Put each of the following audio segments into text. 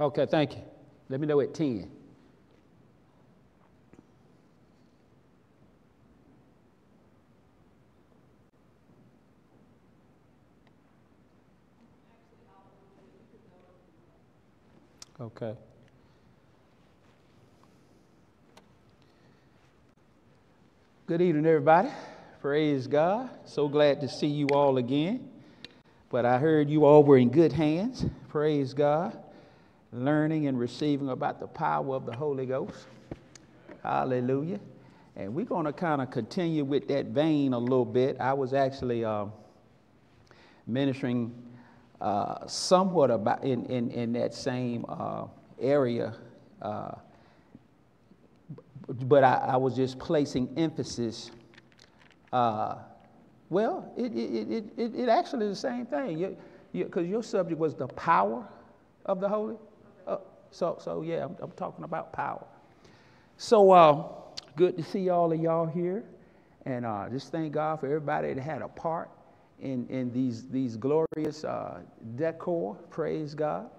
Okay, thank you. Let me know at 10. Okay. Good evening, everybody. Praise God. So glad to see you all again. But I heard you all were in good hands. Praise God. Learning and receiving about the power of the Holy Ghost. Hallelujah. And we're going to kind of continue with that vein a little bit. I was actually uh, ministering uh, somewhat about in, in, in that same uh, area, uh, but I, I, was just placing emphasis. Uh, well, it, it, it, it, actually is the same thing, because you, your subject was the power of the Holy. Uh, so, so yeah, I'm, I'm, talking about power. So uh, good to see all of y'all here, and just thank God for everybody that had a part in, in these, these glorious uh, decor. Praise God.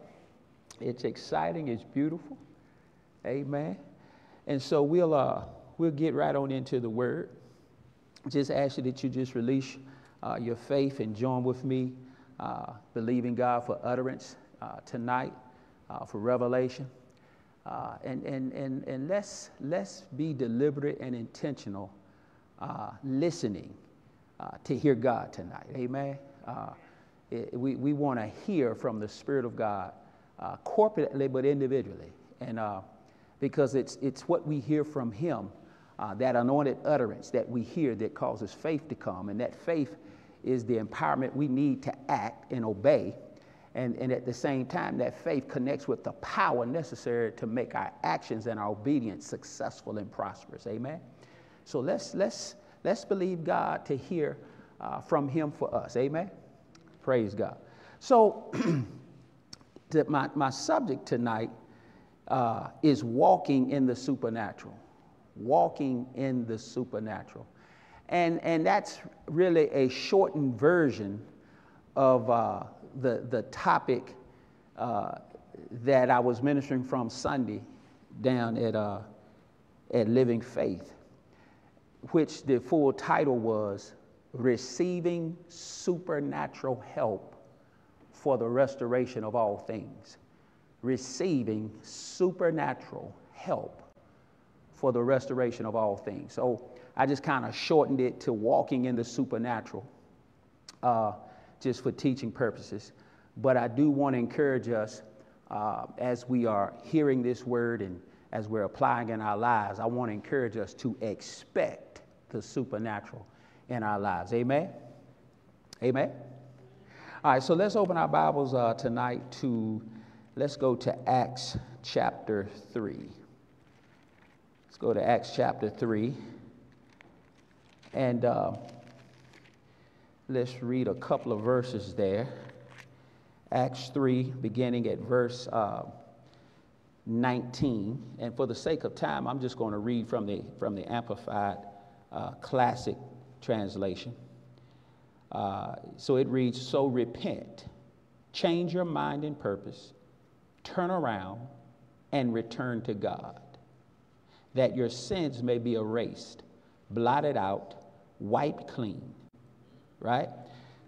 It's exciting, it's beautiful. Amen. And so we'll, uh, we'll get right on into the word. Just ask you that you just release uh, your faith and join with me, uh, believing God for utterance uh, tonight, uh, for revelation. and, and, and, and let's, let's be deliberate and intentional listening uh, to hear God tonight. Amen. Uh, it, we we want to hear from the Spirit of God uh, corporately but individually. And uh, because it's, it's what we hear from Him, uh, that anointed utterance that we hear that causes faith to come. And that faith is the empowerment we need to act and obey. And, and at the same time, that faith connects with the power necessary to make our actions and our obedience successful and prosperous. Amen. So let's, let's, Let's believe God to hear uh, from Him for us. Amen? Praise God. So, my, my subject tonight uh, is walking in the supernatural. Walking in the supernatural. And, and that's really a shortened version of uh, the, the topic uh, that I was ministering from Sunday down at, uh, at Living Faith which the full title was Receiving Supernatural Help for the Restoration of All Things. Receiving supernatural help for the restoration of all things. So I just kind of shortened it to walking in the supernatural, uh, just for teaching purposes. But I do want to encourage us uh, as we are hearing this word and as we're applying in our lives, I want to encourage us to expect the supernatural in our lives. Amen? Amen? All right, so let's open our Bibles uh, tonight to, let's go to Acts chapter 3. Let's go to Acts chapter 3. And uh, let's read a couple of verses there. Acts 3, beginning at verse uh, 19. And for the sake of time, I'm just going to read from the, from the Amplified uh, classic translation. Uh, so it reads So repent, change your mind and purpose, turn around, and return to God, that your sins may be erased, blotted out, wiped clean. Right?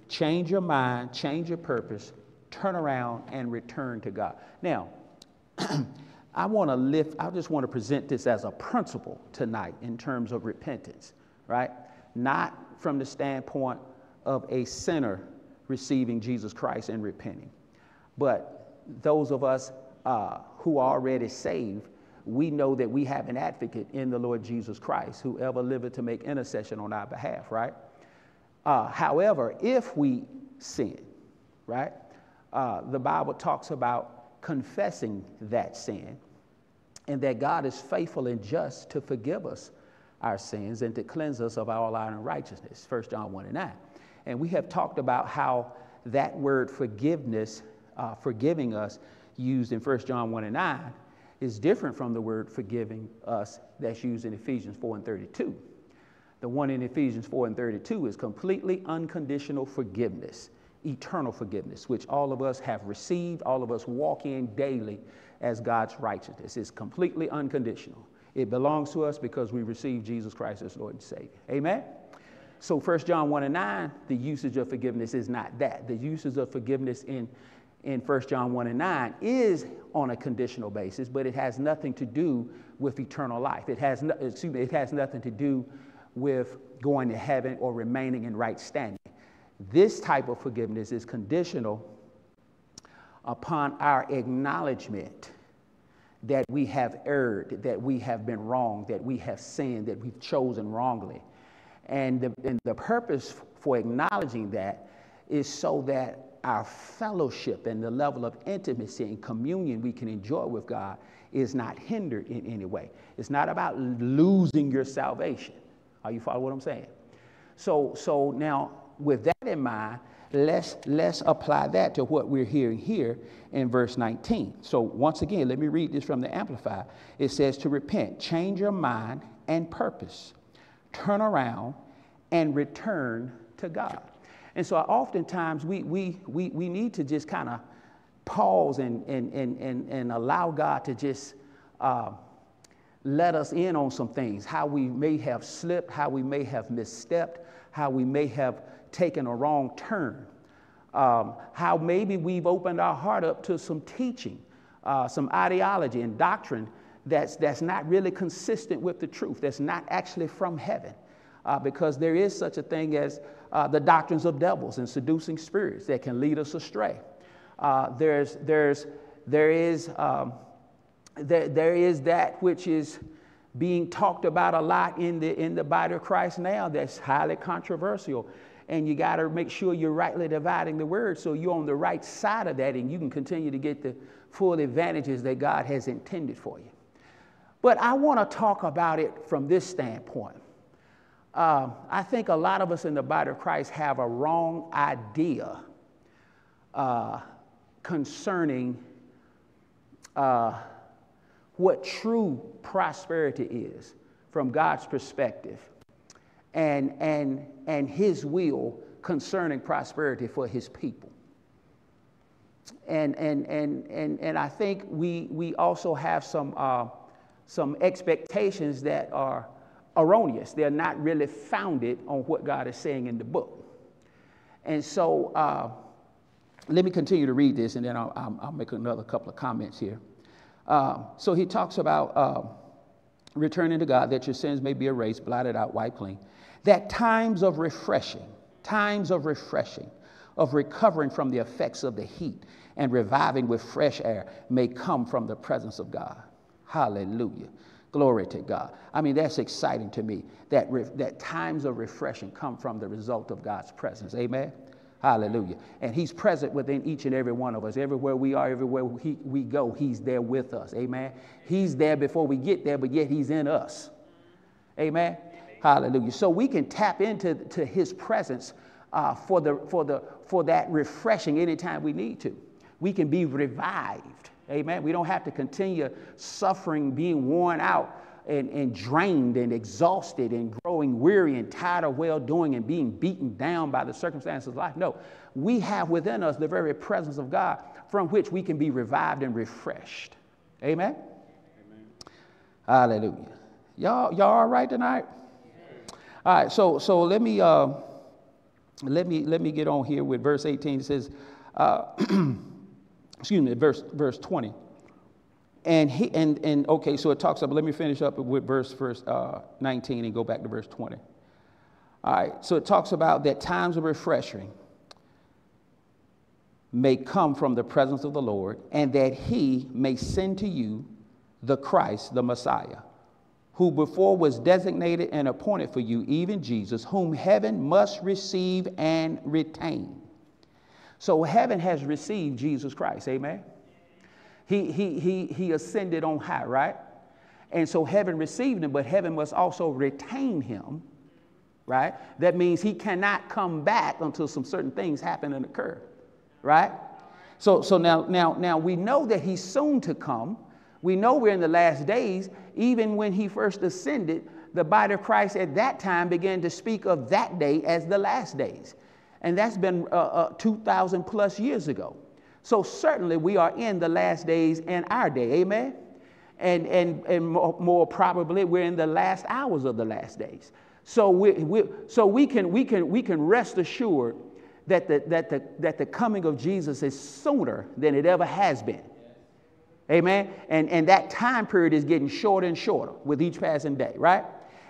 Change your mind, change your purpose, turn around, and return to God. Now, I want to lift, I just want to present this as a principle tonight in terms of repentance, right? Not from the standpoint of a sinner receiving Jesus Christ and repenting, but those of us uh, who are already saved, we know that we have an advocate in the Lord Jesus Christ, who ever liveth to make intercession on our behalf, right? Uh, however, if we sin, right, uh, the Bible talks about confessing that sin and that God is faithful and just to forgive us our sins and to cleanse us of all our unrighteousness. 1 John 1 and 9. And we have talked about how that word forgiveness, uh, forgiving us, used in 1 John 1 and 9, is different from the word forgiving us that's used in Ephesians 4 and 32. The one in Ephesians 4 and 32 is completely unconditional forgiveness eternal forgiveness, which all of us have received, all of us walk in daily as God's righteousness. It's completely unconditional. It belongs to us because we receive Jesus Christ as Lord and Savior. Amen? So 1 John 1 and 9, the usage of forgiveness is not that. The usage of forgiveness in, in 1 John 1 and 9 is on a conditional basis, but it has nothing to do with eternal life. It has, no, excuse me, it has nothing to do with going to heaven or remaining in right standing. This type of forgiveness is conditional upon our acknowledgement that we have erred, that we have been wrong, that we have sinned, that we've chosen wrongly. And the, and the purpose for acknowledging that is so that our fellowship and the level of intimacy and communion we can enjoy with God is not hindered in any way. It's not about losing your salvation. Are you following what I'm saying? So, so now, with that in mind, let's, let's apply that to what we're hearing here in verse 19. So, once again, let me read this from the Amplified. It says, To repent, change your mind and purpose, turn around and return to God. And so, oftentimes, we, we, we, we need to just kind of pause and, and, and, and, and allow God to just. Uh, let us in on some things, how we may have slipped, how we may have misstepped, how we may have taken a wrong turn, um, how maybe we've opened our heart up to some teaching, uh, some ideology and doctrine that's, that's not really consistent with the truth, that's not actually from heaven. Uh, because there is such a thing as uh, the doctrines of devils and seducing spirits that can lead us astray. Uh, there's, there's, there is um, there, there is that which is being talked about a lot in the, in the body of Christ now that's highly controversial. And you got to make sure you're rightly dividing the word so you're on the right side of that and you can continue to get the full advantages that God has intended for you. But I want to talk about it from this standpoint. Uh, I think a lot of us in the body of Christ have a wrong idea uh, concerning uh, what true prosperity is from God's perspective and, and, and His will concerning prosperity for His people. And, and, and, and, and I think we, we also have some, uh, some expectations that are erroneous. They're not really founded on what God is saying in the book. And so uh, let me continue to read this and then I'll, I'll, I'll make another couple of comments here. Um, so he talks about uh, returning to God that your sins may be erased, blotted out, wiped clean. That times of refreshing, times of refreshing, of recovering from the effects of the heat and reviving with fresh air may come from the presence of God. Hallelujah. Glory to God. I mean, that's exciting to me that, re- that times of refreshing come from the result of God's presence. Amen. Hallelujah. And He's present within each and every one of us. Everywhere we are, everywhere he, we go, He's there with us. Amen. He's there before we get there, but yet He's in us. Amen. Amen. Hallelujah. So we can tap into to His presence uh, for, the, for, the, for that refreshing anytime we need to. We can be revived. Amen. We don't have to continue suffering, being worn out and, and drained and exhausted and growing weary and tired of well doing and being beaten down by the circumstances of life. No, we have within us the very presence of God from which we can be revived and refreshed. Amen? Amen. Hallelujah. Y'all, y'all all right tonight? All right, so, so let me. Uh, let me let me get on here with verse 18. It says, uh, excuse me, verse verse 20. And he and and okay, so it talks about. Let me finish up with verse verse uh, 19 and go back to verse 20. All right, so it talks about that times of refreshing may come from the presence of the Lord, and that He may send to you the Christ, the Messiah, who before was designated and appointed for you, even Jesus, whom heaven must receive and retain. So heaven has received Jesus Christ. Amen. He, he, he, he ascended on high, right? And so heaven received him, but heaven must also retain him, right? That means he cannot come back until some certain things happen and occur, right? So, so now, now, now we know that he's soon to come. We know we're in the last days. Even when he first ascended, the body of Christ at that time began to speak of that day as the last days. And that's been uh, uh, 2,000 plus years ago. So certainly we are in the last days in our day. Amen? And, and, and more, more probably we're in the last hours of the last days. So we, we, so we, can, we, can, we can rest assured that the, that, the, that the coming of Jesus is sooner than it ever has been. Amen? And, and that time period is getting shorter and shorter with each passing day, right?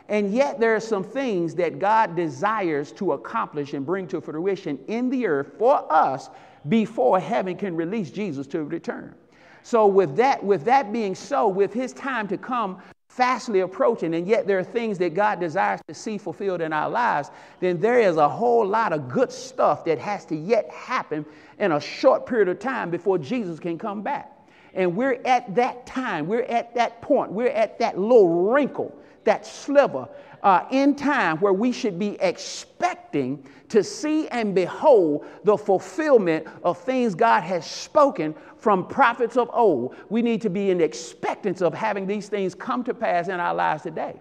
And yet there are some things that God desires to accomplish and bring to fruition in the earth for us before heaven can release Jesus to return. So with that, with that being so, with his time to come fastly approaching, and yet there are things that God desires to see fulfilled in our lives, then there is a whole lot of good stuff that has to yet happen in a short period of time before Jesus can come back. And we're at that time, we're at that point, we're at that little wrinkle, that sliver uh, in time where we should be expecting to see and behold the fulfillment of things God has spoken from prophets of old. We need to be in expectance of having these things come to pass in our lives today.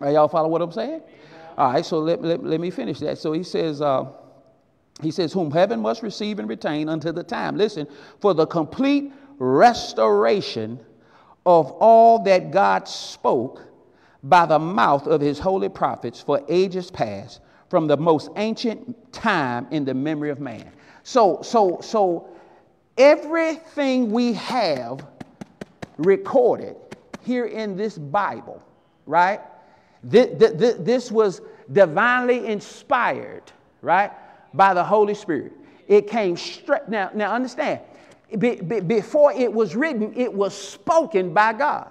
Are y'all follow what I'm saying? All right, so let, let, let me finish that. So he says, uh, he says, whom heaven must receive and retain until the time. Listen, for the complete restoration of all that God spoke by the mouth of his holy prophets for ages past from the most ancient time in the memory of man. So, so, so everything we have recorded here in this Bible, right? This, this, this was divinely inspired, right, by the Holy Spirit. It came straight. Now, now understand, be, be, before it was written, it was spoken by God,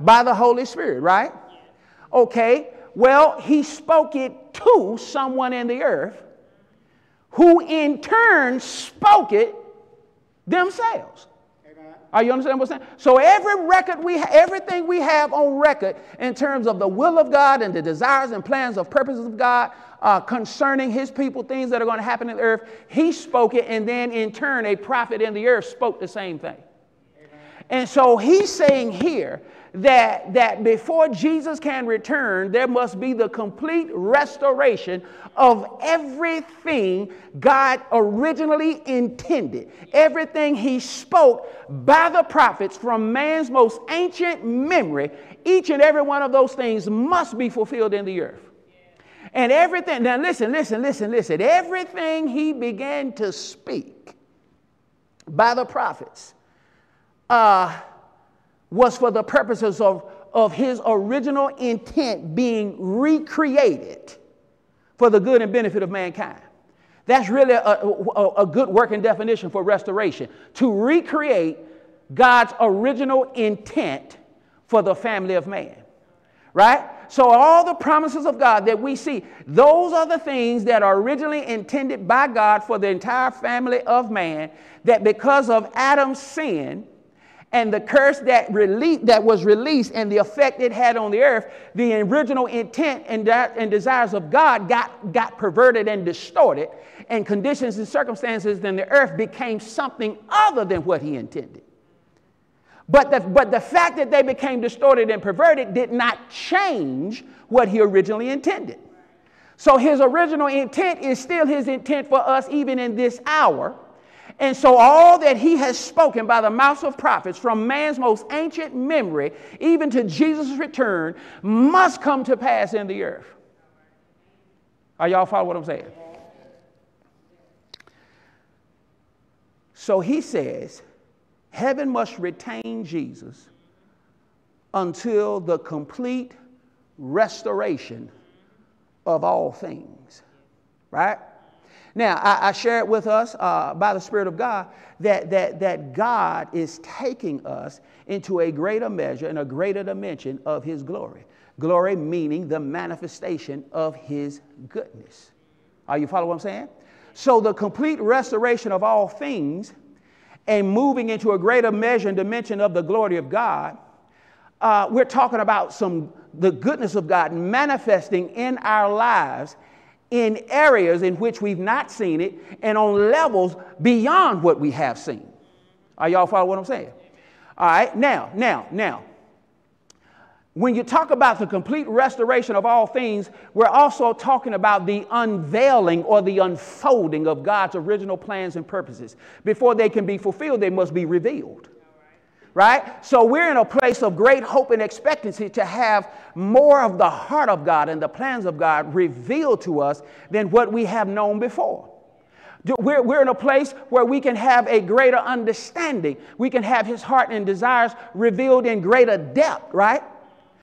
by the Holy Spirit, right? Okay, well, he spoke it to someone in the earth who in turn spoke it themselves. Are you understand what I'm saying? So every record we ha- everything we have on record in terms of the will of God and the desires and plans of purposes of God uh, concerning his people, things that are going to happen in the earth, he spoke it, and then in turn, a prophet in the earth spoke the same thing. Amen. And so he's saying here that, that before Jesus can return, there must be the complete restoration of everything God originally intended. Everything He spoke by the prophets from man's most ancient memory, each and every one of those things must be fulfilled in the earth. And everything, now listen, listen, listen, listen. Everything He began to speak by the prophets. Uh, was for the purposes of, of his original intent being recreated for the good and benefit of mankind. That's really a, a, a, good working definition for restoration to recreate God's original intent for the family of man. Right? So, all the promises of God that we see, those are the things that are originally intended by God for the entire family of man, that because of Adam's sin, and the curse that, that was released and the effect it had on the earth, the original intent and, and desires of God got, got perverted and distorted, and conditions and circumstances in the earth became something other than what he intended. But the, but the fact that they became distorted and perverted did not change what he originally intended. So his original intent is still his intent for us, even in this hour. And so, all that he has spoken by the mouths of prophets from man's most ancient memory, even to Jesus' return, must come to pass in the earth. Are y'all following what I'm saying? So he says, heaven must retain Jesus until the complete restoration of all things. Right? Now, I, I share it with us uh, by the Spirit of God that, that, that God is taking us into a greater measure and a greater dimension of His glory. Glory meaning the manifestation of His goodness. Are you following what I'm saying? So, the complete restoration of all things and moving into a greater measure and dimension of the glory of God, uh, we're talking about some the goodness of God manifesting in our lives in areas in which we've not seen it and on levels beyond what we have seen. Are y'all following what I'm saying? All right, now, now, now. when you talk about the complete restoration of all things, we're also talking about the unveiling or the unfolding of God's original plans and purposes. Before they can be fulfilled, they must be revealed. Right? So we're in a place of great hope and expectancy to have more of the heart of God and the plans of God revealed to us than what we have known before. We're, we're in a place where we can have a greater understanding. We can have his heart and desires revealed in greater depth, right?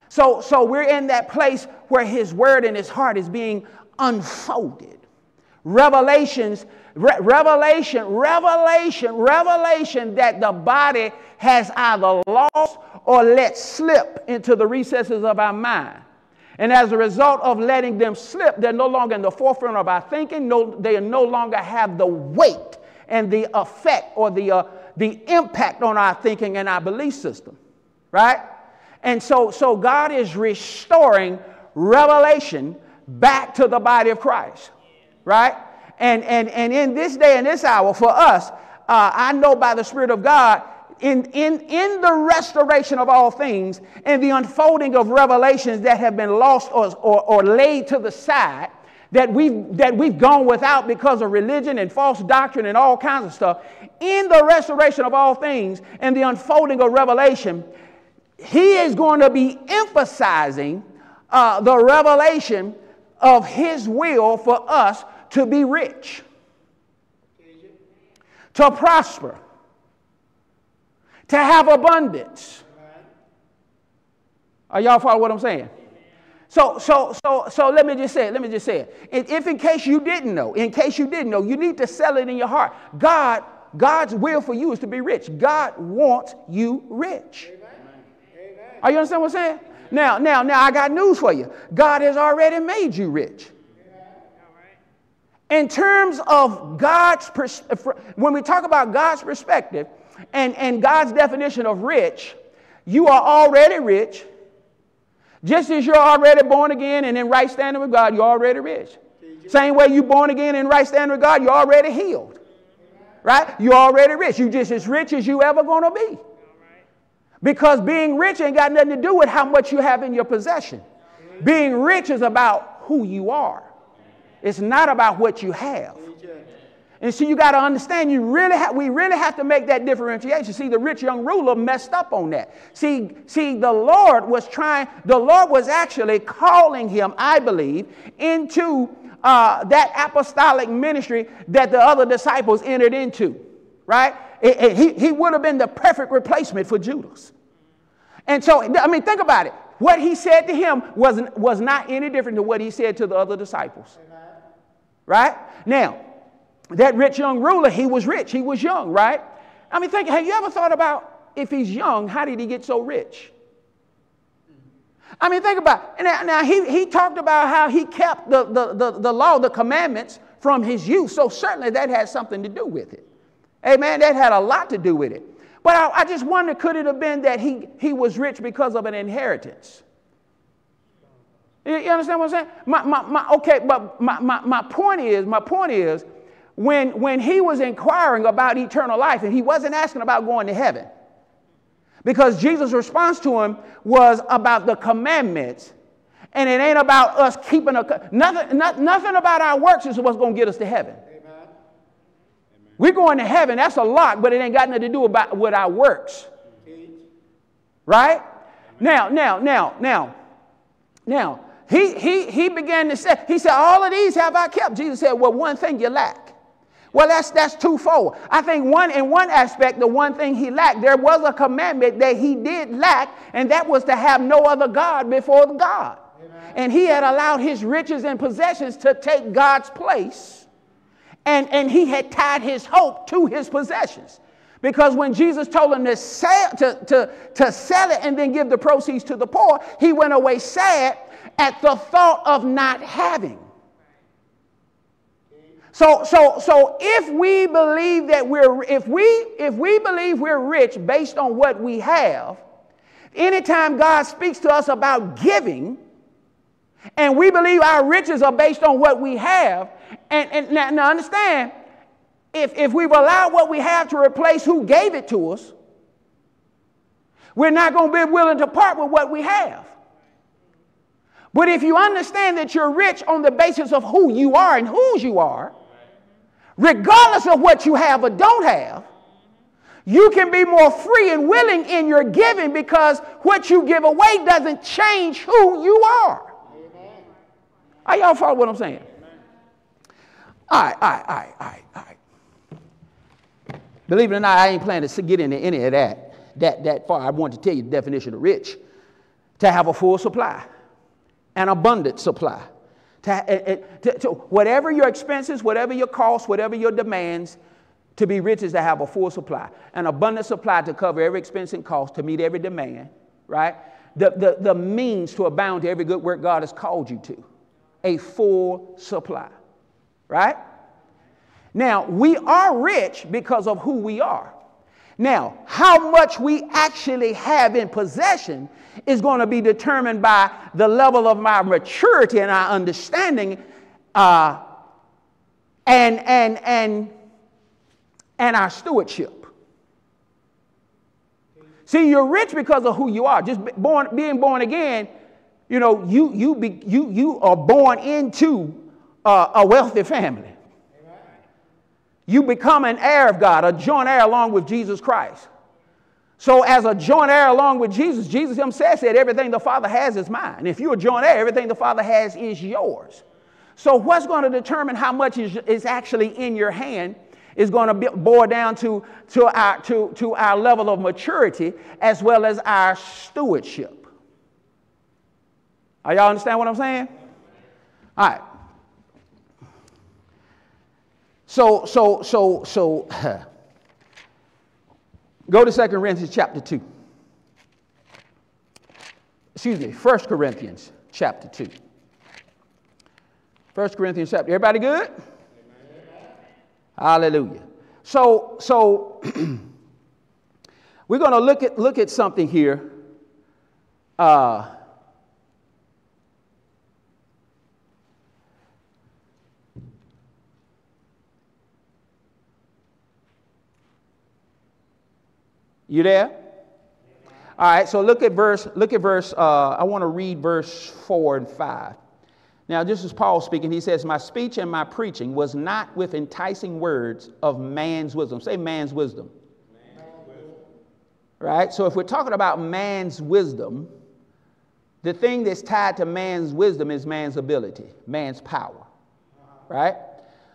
So, so we're in that place where his word and his heart is being unfolded. Revelations, re- revelation, revelation, revelation that the body has either lost or let slip into the recesses of our mind. And as a result of letting them slip, they're no longer in the forefront of our thinking. No, they no longer have the weight and the effect or the, uh, the impact on our thinking and our belief system, right? And so, so God is restoring revelation back to the body of Christ, right? And, and, and in this day and this hour, for us, uh, I know by the Spirit of God, in, in, in the restoration of all things and the unfolding of revelations that have been lost or, or, or laid to the side, that we've, that we've gone without because of religion and false doctrine and all kinds of stuff, in the restoration of all things and the unfolding of revelation, he is going to be emphasizing uh, the revelation of his will for us to be rich, to prosper, to have abundance. Are y'all follow what I'm saying? So, so, so, so let me just say it. Let me just say it. If in case you didn't know, in case you didn't know, you need to sell it in your heart. God, God's will for you is to be rich. God wants you rich. Are you understand what I'm saying? Now, now, now, I got news for you. God has already made you rich. In terms of God's, pers- when we talk about God's perspective and, and God's definition of rich, you are already rich. Just as you're already born again and in right standing with God, you're already rich. Same way you're born again and right standing with God, you're already healed. Right? You're already rich. You're just as rich as you ever going to be. Because being rich ain't got nothing to do with how much you have in your possession. Being rich is about who you are. It's not about what you have. And so you got to understand, you really ha- we really have to make that differentiation. See, the rich young ruler messed up on that. See, see, the Lord was trying, the Lord was actually calling him, I believe, into uh, that apostolic ministry that the other disciples entered into, right? It, it, he, he would have been the perfect replacement for Judas. And so, I mean, think about it. What he said to him was, was not any different than what he said to the other disciples. Right? Now, that rich young ruler, he was rich. He was young, right? I mean, think, have you ever thought about if he's young, how did he get so rich? I mean, think about it. Now, now he, he talked about how he kept the, the, the, the law, the commandments from his youth. So certainly that had something to do with it. Amen. That had a lot to do with it. But I, I just wonder could it have been that he, he was rich because of an inheritance? You, you understand what I'm saying? My, my, my, okay, but my, my, my point is, my point is, when, when he was inquiring about eternal life, and he wasn't asking about going to heaven, because Jesus' response to him was about the commandments, and it ain't about us keeping a nothing, not, nothing about our works is what's going to get us to heaven. We're going to heaven, that's a lot, but it ain't got nothing to do about with our works. Right? Now, now, now, now, now, he, he, he began to say, he said, all of these have I kept. Jesus said, well, one thing you lack. Well, that's, that's twofold. I think one, in one aspect, the one thing he lacked, there was a commandment that he did lack, and that was to have no other God before God. Amen. And he had allowed his riches and possessions to take God's place and, and he had tied his hope to his possessions. Because when Jesus told him to sell, to, to, to sell it and then give the proceeds to the poor, he went away sad at the thought of not having. So, so, so if we believe that we're, if we, if we believe we're rich based on what we have, anytime God speaks to us about giving, and we believe our riches are based on what we have, and, and now, now understand, if, if we've allowed what we have to replace who gave it to us, we're not going to be willing to part with what we have. But if you understand that you're rich on the basis of who you are and whose you are, regardless of what you have or don't have, you can be more free and willing in your giving because what you give away doesn't change who you are. Are y'all follow what I'm saying? All right, all right, all right, all right, all right. Believe it or not, I ain't planning to get into any of that, that, that far. I want to tell you the definition of rich. To have a full supply, an abundant supply. To, to, to, whatever your expenses, whatever your costs, whatever your demands, to be rich is to have a full supply, an abundant supply to cover every expense and cost, to meet every demand, right? The, the, the means to abound to every good work God has called you to. A full supply, right? Now, we are rich because of who we are. Now, how much we actually have in possession is going to be determined by the level of my maturity and our understanding uh, and, and, and and our stewardship. See, you're rich because of who you are. Just born, being born again, you know, you, you, be, you, you are born into uh, a wealthy family. You become an heir of God, a joint heir along with Jesus Christ. So, as a joint heir along with Jesus, Jesus himself said, Everything the Father has is mine. If you're a joint heir, everything the Father has is yours. So, what's going to determine how much is, is actually in your hand is going to be, boil down to, to, our, to, to our level of maturity as well as our stewardship. Are y'all understand what I'm saying? All right. So, so, so, so, go to 2 Corinthians chapter 2. Excuse me, 1 Corinthians chapter 2. 1 Corinthians chapter. Everybody good? Hallelujah. So, so we're going to look at look at something here. Uh, you there? All right, so look at verse, look at verse, uh, I want to read verse 4 and 5. Now, this is Paul speaking. He says, My speech and my preaching was not with enticing words of man's wisdom. Say man's wisdom. Man's wisdom. Right? So, if we're talking about man's wisdom, the thing that's tied to man's wisdom is man's ability, man's power. Right?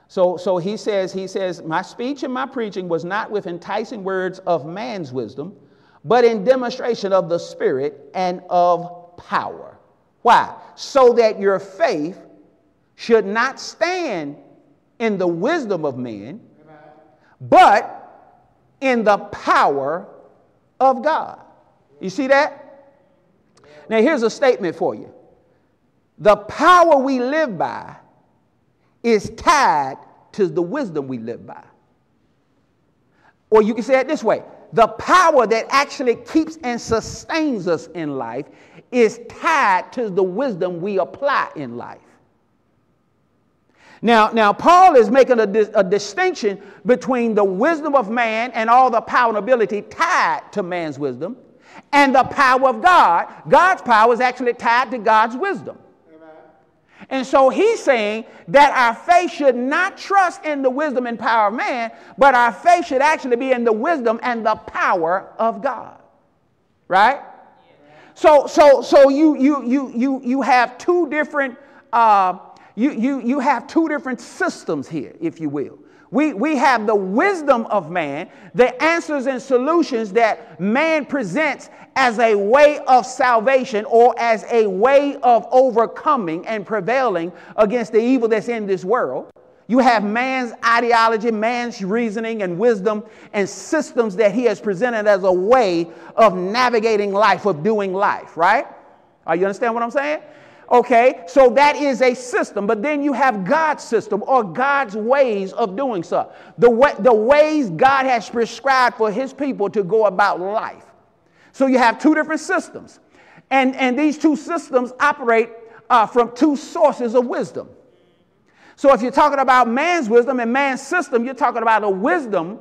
So, so he says, he says, my speech and my preaching was not with enticing words of man's wisdom, but in demonstration of the Spirit and of power. Why? So that your faith should not stand in the wisdom of men, but in the power of God. You see that? Now, here's a statement for you the power we live by is tied to the wisdom we live by. Or you can say it this way the power that actually keeps and sustains us in life is tied to the wisdom we apply in life. Now, now Paul is making a, a distinction between the wisdom of man and all the power and ability tied to man's wisdom and the power of God. God's power is actually tied to God's wisdom. And so he's saying that our faith should not trust in the wisdom and power of man, but our faith should actually be in the wisdom and the power of God. Right? So, so, so you, you, you, you, you have two different, uh, you, you, you have two different systems here, if you will. We, we have the wisdom of man, the answers and solutions that man presents as a way of salvation or as a way of overcoming and prevailing against the evil that's in this world. You have man's ideology, man's reasoning and wisdom and systems that he has presented as a way of navigating life, of doing life, right? Are you understand what I'm saying? Okay, so that is a system, but then you have God's system or God's ways of doing so. The, way, the ways God has prescribed for his people to go about life. So you have two different systems. And, and these two systems operate uh, from two sources of wisdom. So if you're talking about man's wisdom and man's system, you're talking about a wisdom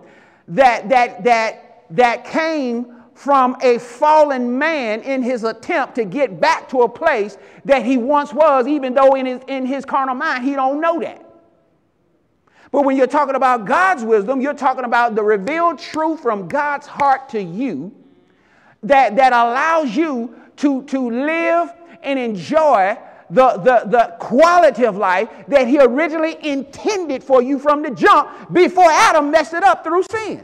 that, that, that, that came from a fallen man in his attempt to get back to a place that he once was, even though in his, in his carnal mind he don't know that. But when you're talking about God's wisdom, you're talking about the revealed truth from God's heart to you that, that allows you to, to live and enjoy the, the, the quality of life that he originally intended for you from the jump before Adam messed it up through sin.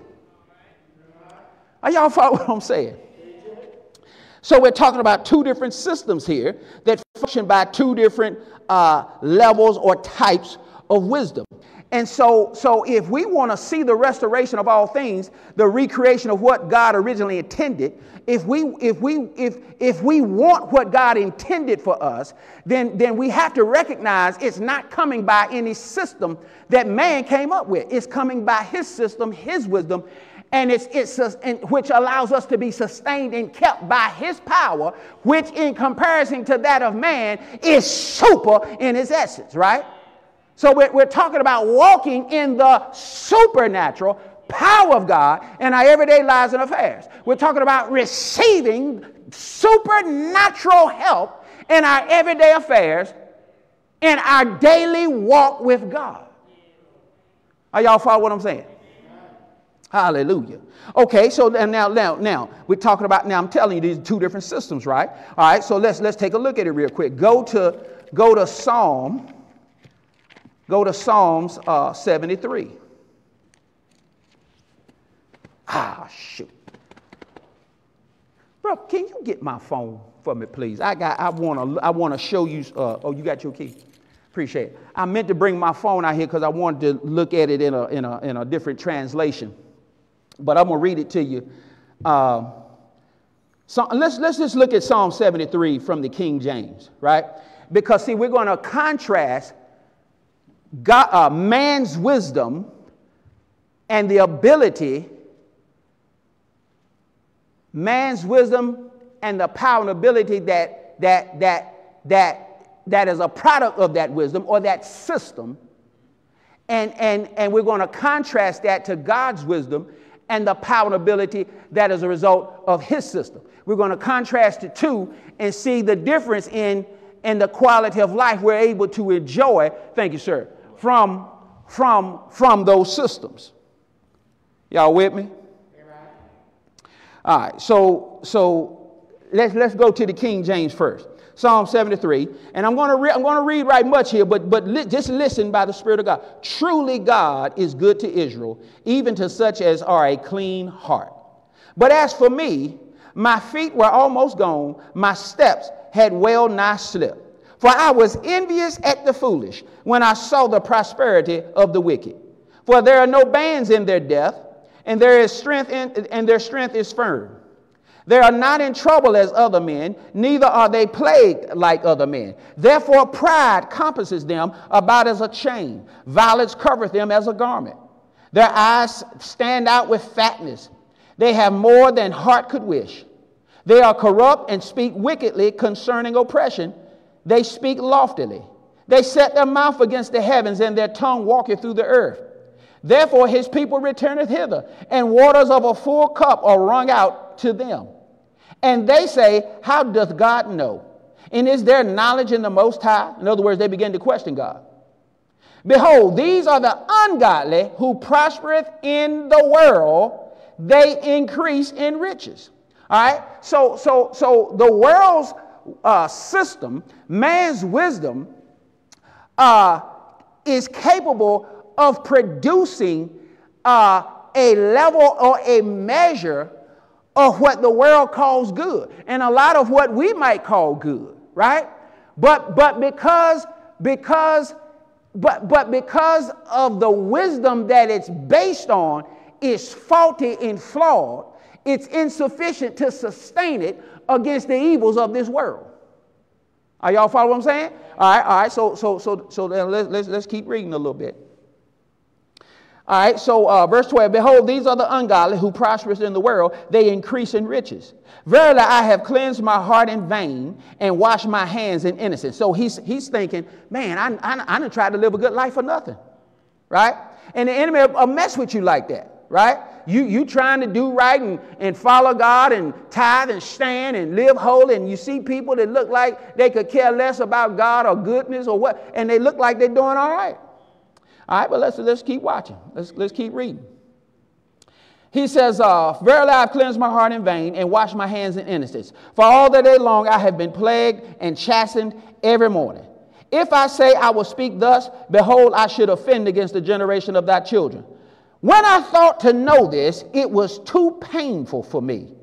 Are y'all following what I'm saying? So we're talking about two different systems here that function by two different uh, levels or types of wisdom. And so, so if we want to see the restoration of all things, the recreation of what God originally intended, if we if we if if we want what God intended for us, then then we have to recognize it's not coming by any system that man came up with. It's coming by his system, his wisdom, and it's, it's which allows us to be sustained and kept by his power, which in comparison to that of man is super in its essence, right? So we're, we're talking about walking in the supernatural power of God in our everyday lives and affairs. We're talking about receiving supernatural help in our everyday affairs in our daily walk with God. Are y'all follow what I'm saying? Hallelujah. Okay, so now, now, now we're talking about now. I'm telling you these two different systems, right? All right, so let's let's take a look at it real quick. Go to go to Psalm. Go to Psalms uh, 73. Ah, shoot. Bro, can you get my phone for me, please? I got. I want to. I want to show you. Uh, oh, you got your key. Appreciate it. I meant to bring my phone out here because I wanted to look at it in a in a in a different translation but I'm going to read it to you. Uh, so let's, let's just look at Psalm 73 from the King James, right? Because, see, we're going to contrast God, uh, man's wisdom and the ability, man's wisdom and the power and ability that, that, that, that, that is a product of that wisdom or that system. And, and, and we're going to contrast that to God's wisdom and the power and ability that is a result of his system. We're going to contrast the two and see the difference in, in the quality of life we're able to enjoy, thank you, sir, from, from, from those systems. Y'all with me? All right, so, so let's, let's go to the King James first. Psalm 73. And I'm going to, re- I'm going to read right much here, but, but li- just listen by the Spirit of God. Truly, God is good to Israel, even to such as are a clean heart. But as for me, my feet were almost gone, my steps had well nigh slipped. For I was envious at the foolish when I saw the prosperity of the wicked. For there are no bands in their death, and there is strength in, and their strength is firm. They are not in trouble as other men, neither are they plagued like other men. Therefore, pride compasses them about as a chain, violence covereth them as a garment. Their eyes stand out with fatness. They have more than heart could wish. They are corrupt and speak wickedly concerning oppression. They speak loftily. They set their mouth against the heavens, and their tongue walketh through the earth. Therefore, his people returneth hither, and waters of a full cup are wrung out to them. And they say, How doth God know? And is there knowledge in the Most High? In other words, they begin to question God. Behold, these are the ungodly who prospereth in the world, they increase in riches. All right? So, so, so the world's uh, system, man's wisdom, uh, is capable of producing uh, a level or a measure of what the world calls good and a lot of what we might call good, right? But but because because but but because of the wisdom that it's based on is faulty and flawed, it's insufficient to sustain it against the evils of this world. Are y'all follow what I'm saying? All right, all right. So so so so then let's let's, let's keep reading a little bit. All right, so uh, verse 12 Behold, these are the ungodly who prosper in the world, they increase in riches. Verily, I have cleansed my heart in vain and washed my hands in innocence. So he's, he's thinking, man, I, I, I didn't try to live a good life for nothing, right? And the enemy will mess with you like that, right? You, you trying to do right and, and follow God and tithe and stand and live holy, and you see people that look like they could care less about God or goodness or what, and they look like they're doing all right. All right, but let's, let's keep watching. Let's, let's keep reading. He says, uh, Verily I have cleansed my heart in vain and washed my hands in innocence. For all the day long I have been plagued and chastened every morning. If I say I will speak thus, behold, I should offend against the generation of thy children. When I thought to know this, it was too painful for me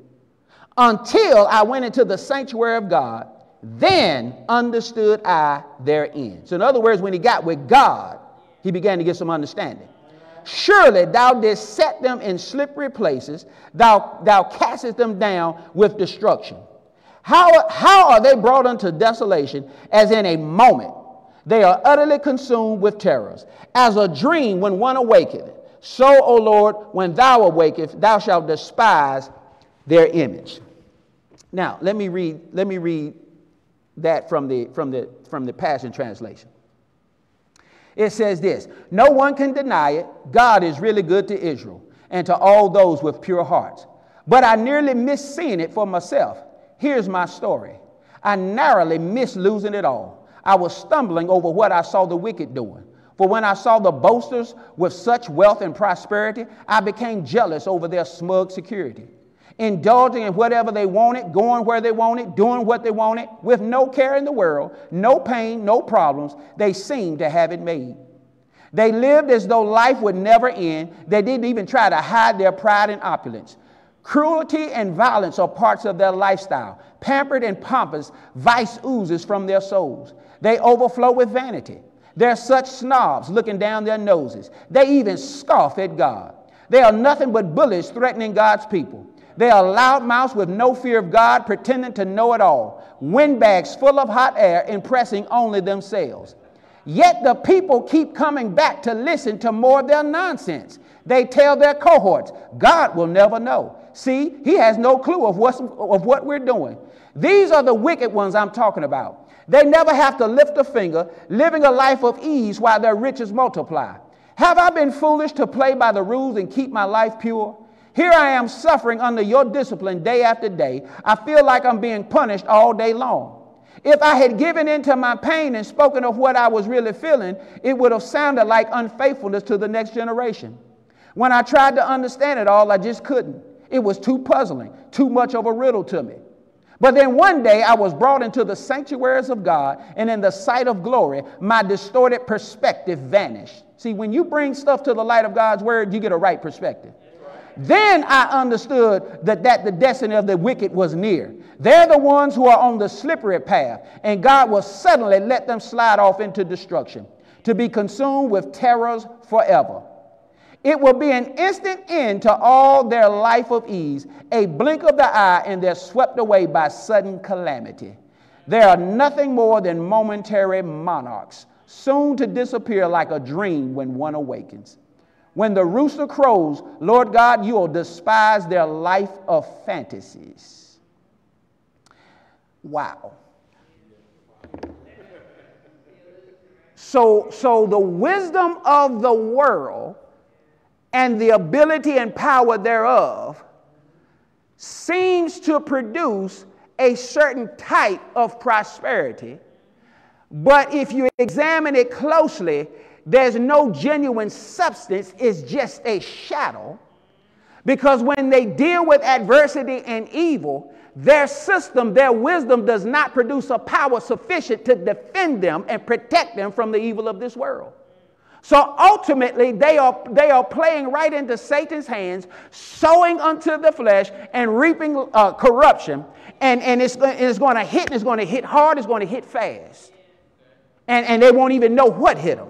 until I went into the sanctuary of God. Then understood I their end. So, in other words, when he got with God, he began to get some understanding. Surely thou didst set them in slippery places, thou, thou castest them down with destruction. How, how are they brought unto desolation as in a moment? They are utterly consumed with terrors. As a dream when one awaketh, so, O Lord, when thou awakest, thou shalt despise their image. Now, let me read, let me read that from the, from the, from the Passion Translation. It says this No one can deny it. God is really good to Israel and to all those with pure hearts. But I nearly missed seeing it for myself. Here's my story I narrowly missed losing it all. I was stumbling over what I saw the wicked doing. For when I saw the boasters with such wealth and prosperity, I became jealous over their smug security. Indulging in whatever they wanted, going where they wanted, doing what they wanted, with no care in the world, no pain, no problems, they seemed to have it made. They lived as though life would never end. They didn't even try to hide their pride and opulence. Cruelty and violence are parts of their lifestyle. Pampered and pompous, vice oozes from their souls. They overflow with vanity. They're such snobs looking down their noses. They even scoff at God. They are nothing but bullies threatening God's people. They are loudmouths with no fear of God, pretending to know it all. Windbags full of hot air, impressing only themselves. Yet the people keep coming back to listen to more of their nonsense. They tell their cohorts, God will never know. See, he has no clue of, what's, of what we're doing. These are the wicked ones I'm talking about. They never have to lift a finger, living a life of ease while their riches multiply. Have I been foolish to play by the rules and keep my life pure? Here I am suffering under your discipline day after day. I feel like I'm being punished all day long. If I had given in to my pain and spoken of what I was really feeling, it would have sounded like unfaithfulness to the next generation. When I tried to understand it all, I just couldn't. It was too puzzling, too much of a riddle to me. But then one day I was brought into the sanctuaries of God, and in the sight of glory, my distorted perspective vanished. See, when you bring stuff to the light of God's word, you get a right perspective. Then I understood that, that the destiny of the wicked was near. They're the ones who are on the slippery path, and God will suddenly let them slide off into destruction to be consumed with terrors forever. It will be an instant end to all their life of ease, a blink of the eye, and they're swept away by sudden calamity. They are nothing more than momentary monarchs, soon to disappear like a dream when one awakens. When the rooster crows, Lord God, you will despise their life of fantasies. Wow. So, so the wisdom of the world and the ability and power thereof seems to produce a certain type of prosperity. But if you examine it closely, there's no genuine substance, it's just a shadow. Because when they deal with adversity and evil, their system, their wisdom does not produce a power sufficient to defend them and protect them from the evil of this world. So ultimately, they are, they are playing right into Satan's hands, sowing unto the flesh and reaping uh, corruption. And, and it's, it's going to hit, and it's going to hit hard, it's going to hit fast. And, and they won't even know what hit them.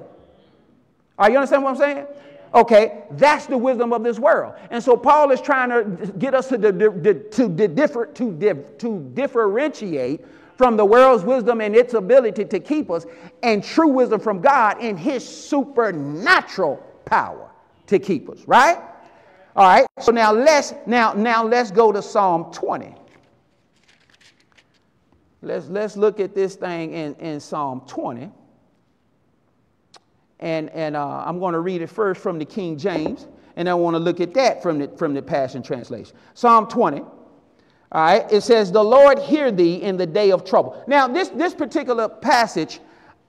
Are you understand what I'm saying? Okay, that's the wisdom of this world. And so Paul is trying to get us to, to, to, differ, to, to differentiate from the world's wisdom and its ability to keep us, and true wisdom from God in his supernatural power to keep us, right? All right. So now let's now now let's go to Psalm 20. Let's let's look at this thing in, in Psalm 20. And, and uh, I'm going to read it first from the King James. And I want to look at that from the, from the Passion Translation. Psalm 20. All right, it says, The Lord hear thee in the day of trouble. Now, this, this particular passage,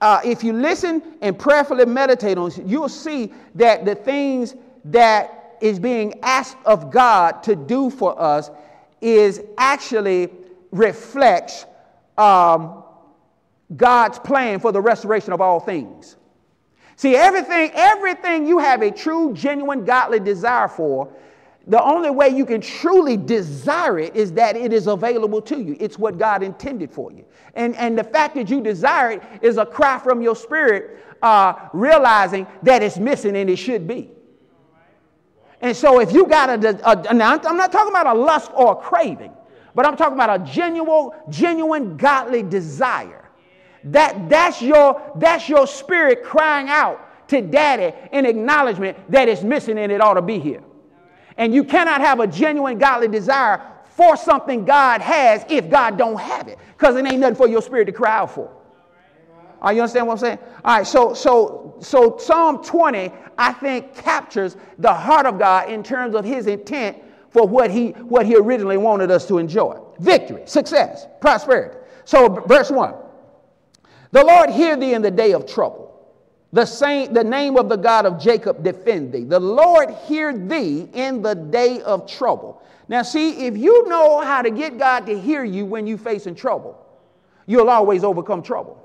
uh, if you listen and prayerfully meditate on it, you'll see that the things that is being asked of God to do for us is actually reflects um, God's plan for the restoration of all things. See, everything, everything you have a true, genuine, godly desire for, the only way you can truly desire it is that it is available to you. It's what God intended for you. And, and the fact that you desire it is a cry from your spirit, uh, realizing that it's missing and it should be. And so if you got a, a, now I'm not talking about a lust or a craving, but I'm talking about a genuine, genuine godly desire that, that's, your, that's your spirit crying out to daddy in acknowledgement that it's missing and it ought to be here. And you cannot have a genuine godly desire for something God has if God don't have it. Because it ain't nothing for your spirit to cry out for. Are you understand what I'm saying? All right, so so so Psalm 20, I think, captures the heart of God in terms of his intent for what he what he originally wanted us to enjoy. Victory, success, prosperity. So verse 1. The Lord hear thee in the day of trouble. The, same, the name of the God of Jacob defend thee. The Lord hear thee in the day of trouble. Now, see, if you know how to get God to hear you when you're facing trouble, you'll always overcome trouble.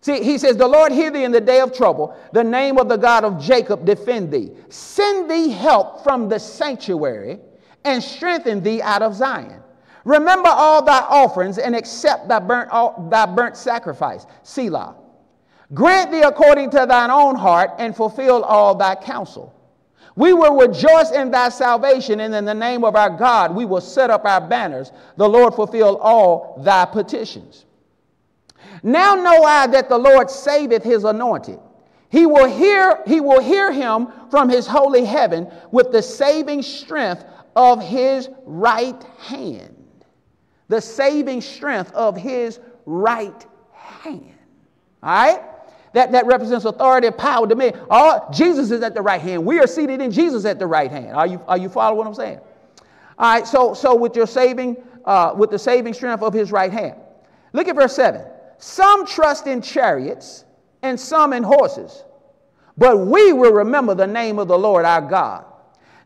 See, he says, The Lord hear thee in the day of trouble. The name of the God of Jacob defend thee. Send thee help from the sanctuary and strengthen thee out of Zion. Remember all thy offerings and accept thy burnt, thy burnt sacrifice. Selah. Grant thee according to thine own heart and fulfill all thy counsel. We will rejoice in thy salvation, and in the name of our God we will set up our banners. The Lord fulfill all thy petitions. Now know I that the Lord saveth his anointed. He will hear, he will hear him from his holy heaven with the saving strength of his right hand the saving strength of his right hand. All right? That, that represents authority, and power, dominion. All, Jesus is at the right hand. We are seated in Jesus at the right hand. Are you, are you following what I'm saying? All right, so, so with your saving, uh, with the saving strength of his right hand. Look at verse 7. Some trust in chariots and some in horses, but we will remember the name of the Lord our God.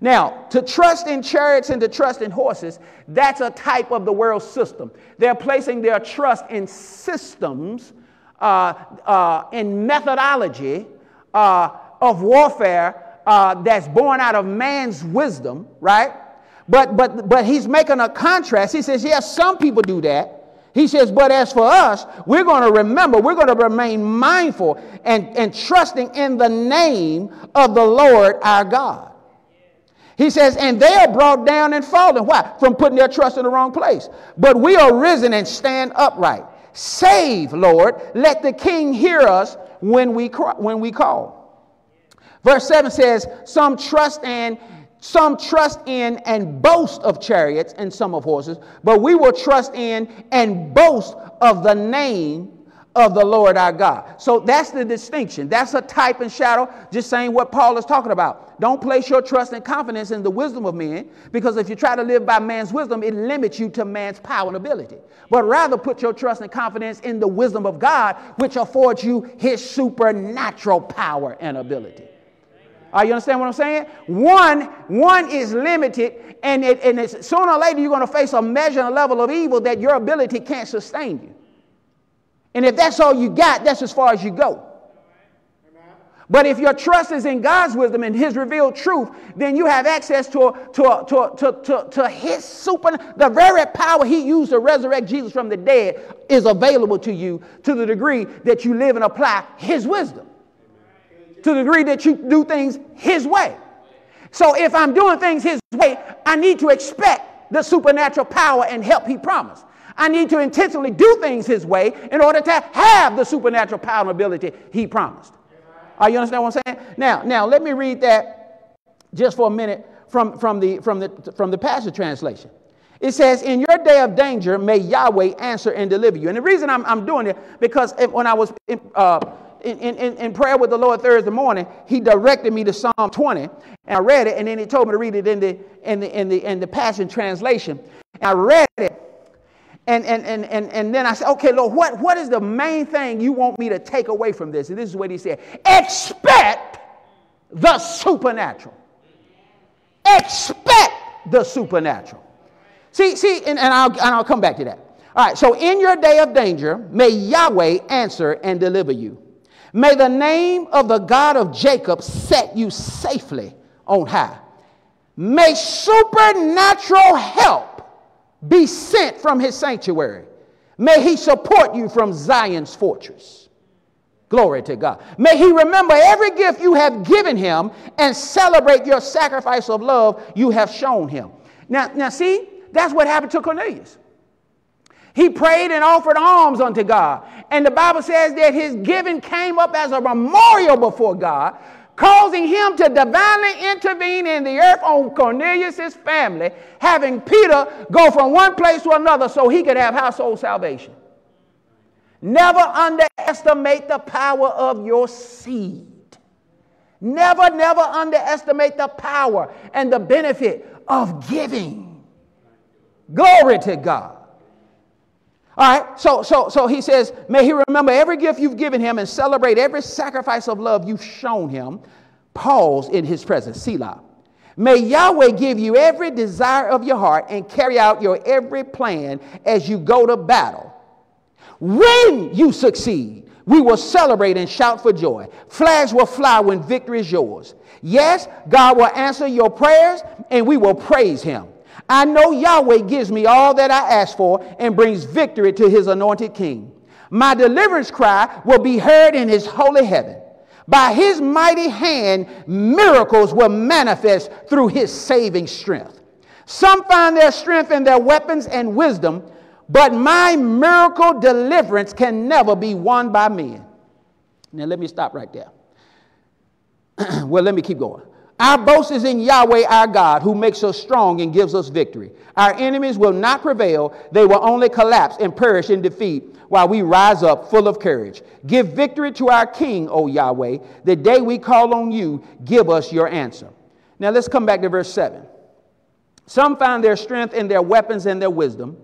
Now, to trust in chariots and to trust in horses, that's a type of the world system. They're placing their trust in systems, uh, uh, in methodology uh, of warfare that's born out of man's wisdom, right? But, but, but he's making a contrast. He says, yes, some people do that. He says, but as for us, we're going to remember, we're going to remain mindful and, and trusting in the name of the Lord our God. He says, and they are brought down and fallen. Why? From putting their trust in the wrong place. But we are risen and stand upright. Save, Lord. Let the king hear us when we, when we call. Verse 7 says, Some trust in some trust in and boast of chariots and some of horses, but we will trust in and boast of the name of the Lord our God. So that's the distinction. That's a type and shadow, just saying what Paul is talking about. Don't place your trust and confidence in the wisdom of men, because if you try to live by man's wisdom, it limits you to man's power and ability. But rather put your trust and confidence in the wisdom of God, which affords you his supernatural power and ability. Are you understand what I'm saying? One, one is limited, and, it, and sooner or later you're going to face a measure and a level of evil that your ability can't sustain you. And if that's all you got, that's as far as you go. But if your trust is in God's wisdom and His revealed truth, then you have access to, to, to, to, to, to His super, the very power He used to resurrect Jesus from the dead is available to you to the degree that you live and apply His wisdom, to the degree that you do things His way. So if I'm doing things His way, I need to expect the supernatural power and help He promised. I need to intentionally do things His way in order to have the supernatural power and ability He promised. Are you understand what I'm saying? Now, now let me read that just for a minute from, from, the, from, the, from the Passion Translation. It says, In your day of danger, may Yahweh answer and deliver you. And the reason I'm, I'm doing it, because when I was uh, in, in, in prayer with the Lord Thursday morning, he directed me to Psalm 20, and I read it, and then he told me to read it in the, in the, in the, in the Passion Translation. And I read it, and, and, and, and, and then I said, okay, Lord, what, what is the main thing you want me to take away from this? And this is what he said expect the supernatural. Expect the supernatural. See, see, and, and, I'll, and I'll come back to that. All right, so in your day of danger, may Yahweh answer and deliver you. May the name of the God of Jacob set you safely on high. May supernatural help be sent from his sanctuary. May he support you from Zion's fortress. Glory to God. May he remember every gift you have given him and celebrate your sacrifice of love you have shown him. Now, now see, that's what happened to Cornelius. He prayed and offered alms unto God. And the Bible says that his giving came up as a memorial before God, causing him to divinely intervene in the earth on Cornelius' family, having Peter go from one place to another so he could have household salvation. Never underestimate the power of your seed. Never, never underestimate the power and the benefit of giving. Glory to God. All right, so, so, so he says, May he remember every gift you've given him and celebrate every sacrifice of love you've shown him. Pause in his presence, Selah. May Yahweh give you every desire of your heart and carry out your every plan as you go to battle. When you succeed, we will celebrate and shout for joy. Flags will fly when victory is yours. Yes, God will answer your prayers and we will praise him. I know Yahweh gives me all that I ask for and brings victory to his anointed king. My deliverance cry will be heard in his holy heaven. By his mighty hand, miracles will manifest through his saving strength. Some find their strength in their weapons and wisdom, but my miracle deliverance can never be won by men. Now, let me stop right there. well, let me keep going. Our boast is in Yahweh our God, who makes us strong and gives us victory. Our enemies will not prevail, they will only collapse and perish in defeat while we rise up full of courage. Give victory to our King, O Yahweh. The day we call on you, give us your answer. Now let's come back to verse 7. Some find their strength in their weapons and their wisdom,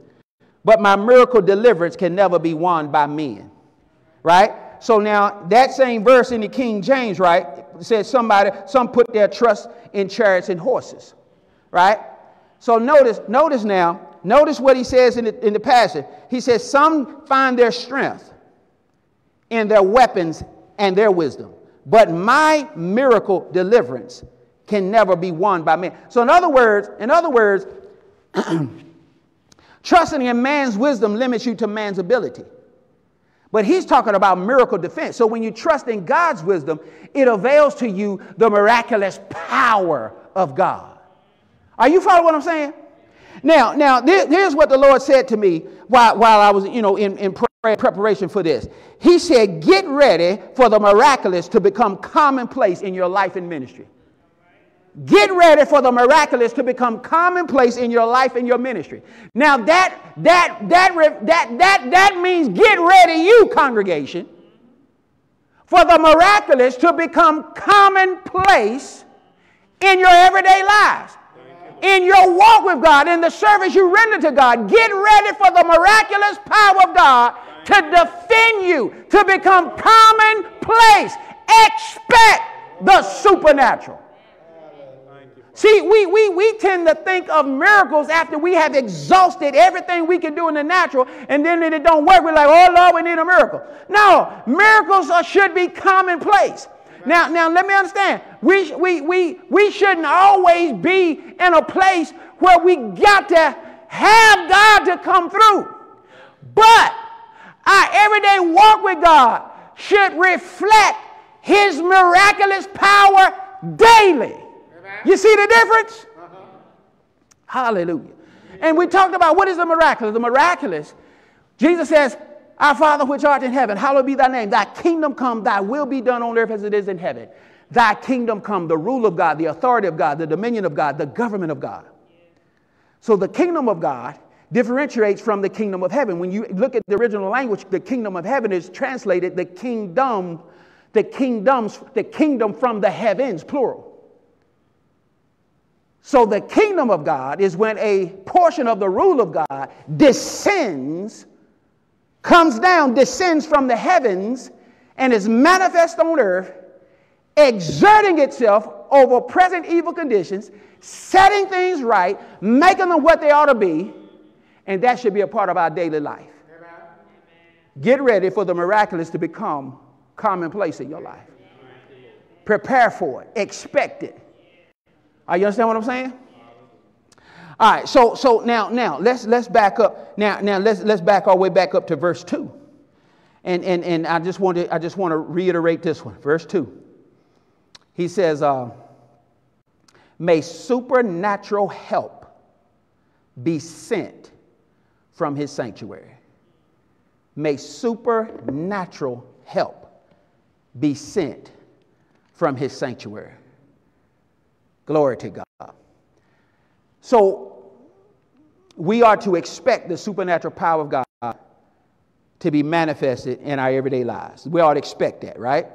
but my miracle deliverance can never be won by men. Right? So now that same verse in the King James, right, says somebody, some put their trust in chariots and horses, right? So notice, notice now, notice what he says in the, in the passage. He says, Some find their strength in their weapons and their wisdom, but my miracle deliverance can never be won by men. So in other words, in other words, trusting in man's wisdom limits you to man's ability. But he's talking about miracle defense. So when you trust in God's wisdom, it avails to you the miraculous power of God. Are you following what I'm saying? Now, now here's what the Lord said to me while, while I was, you know, in, in preparation for this. He said, get ready for the miraculous to become commonplace in your life and ministry. Get ready for the miraculous to become commonplace in your life and your ministry. Now that that that that that that means get ready you congregation for the miraculous to become commonplace in your everyday lives. In your walk with God, in the service you render to God, get ready for the miraculous power of God to defend you, to become commonplace. Expect the supernatural. See, we, we, we tend to think of miracles after we have exhausted everything we can do in the natural, and then it don't work. We're like, oh Lord, we need a miracle. No, miracles are, should be commonplace. Now, now let me understand. We, we, we, we shouldn't always be in a place where we got to have God to come through. But our everyday walk with God should reflect His miraculous power daily. You see the difference? Uh-huh. Hallelujah. And we talked about what is the miraculous? The miraculous, Jesus says, Our Father which art in heaven, hallowed be thy name. Thy kingdom come, thy will be done on earth as it is in heaven. Thy kingdom come, the rule of God, the authority of God, the dominion of God, the government of God. So the kingdom of God differentiates from the kingdom of heaven. When you look at the original language, the kingdom of heaven is translated the kingdom, the kingdoms, the kingdom from the heavens, plural. So the kingdom of God is when a portion of the rule of God descends, comes down, descends from the heavens, and is manifest on earth, exerting itself over present evil conditions, setting things right, making them what they ought to be, and that should be a part of our daily life. Amen. Get ready for the miraculous to become commonplace in your life. Prepare for it, expect it. Are you understand what I'm saying? All right, so so now now let's let's back up. Now now let's let's back our way back up to verse 2. And and and I just want to I just want to reiterate this one. Verse 2. He says, uh, may supernatural help be sent from his sanctuary. May supernatural help be sent from his sanctuary. Glory to God. So we are to expect the supernatural power of God to be manifested in our everyday lives. We ought to expect that, right?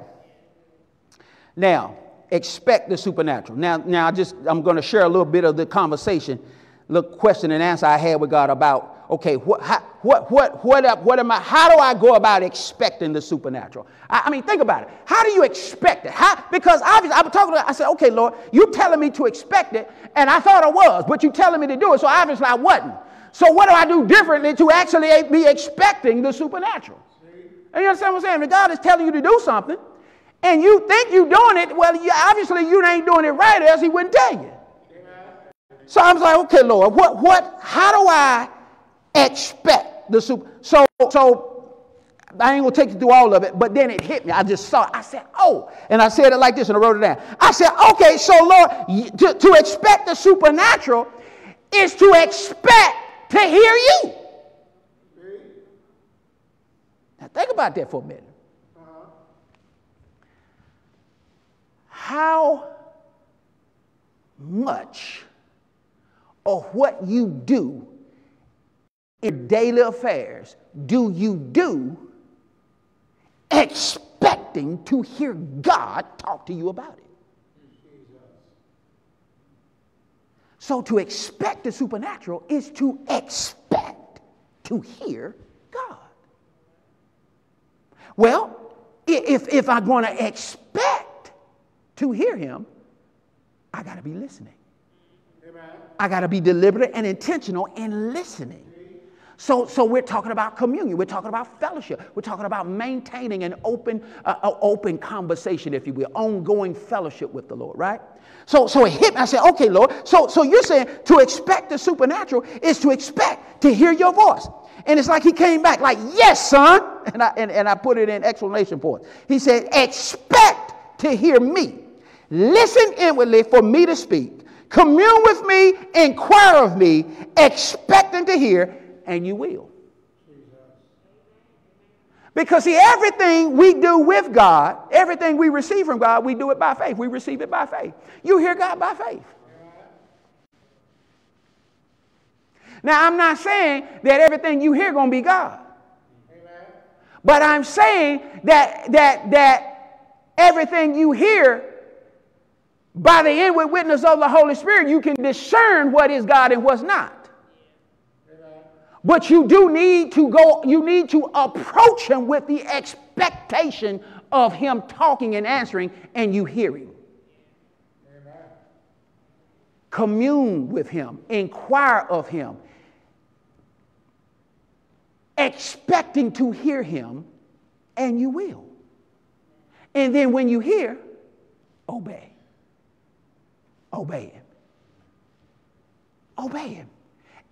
Now, expect the supernatural. Now, now I just I'm going to share a little bit of the conversation, the question and answer I had with God about okay, what, how, what, what, what, uh, what am I, how do I go about expecting the supernatural? I, I, mean, think about it. How do you expect it? How, because obviously, I'm talking to, I said, okay, Lord, you're telling me to expect it, and I thought I was, but you're telling me to do it, so obviously I wasn't. So what do I do differently to actually be expecting the supernatural? And you understand what I'm saying? If God is telling you to do something, and you think you're doing it, well, you, obviously you ain't doing it right, else he wouldn't tell you. So I was like, okay, Lord, what, what, how do I expect the super. So, so I ain't gonna take you through all of it, but then it hit me. I just saw it. I said, oh, and I said it like this and I wrote it down. I said, okay, so Lord, to, to expect the supernatural is to expect to hear you. Now think about that for a minute. How much of what you do in daily affairs do you do expecting to hear God talk to you about it? So, to expect the supernatural is to expect to hear God. Well, if, if I'm going to expect to hear Him, I got to be listening. Amen. I got to be deliberate and intentional in listening. So, so we're talking about communion. We're talking about fellowship. We're talking about maintaining an open, uh, open conversation, if you will, ongoing fellowship with the Lord, right? So, so it hit me. I said, okay, Lord. So, so you're saying to expect the supernatural is to expect to hear your voice. And it's like he came back, like, yes, son. And I, and, and I put it in explanation for it. He said, expect to hear me. Listen inwardly for me to speak. Commune with me, inquire of me, expecting to hear and you will. Because, see, everything we do with God, everything we receive from God, we do it by faith. We receive it by faith. You hear God by faith. Now, I'm not saying that everything you hear going to be God. But I'm saying that, that, that everything you hear by the inward witness of the Holy Spirit, you can discern what is God and what's not. But you do need to go, you need to approach him with the expectation of him talking and answering and you hearing. Amen. Commune with him, inquire of him, expecting to hear him, and you will. And then when you hear, obey. Obey him. Obey him.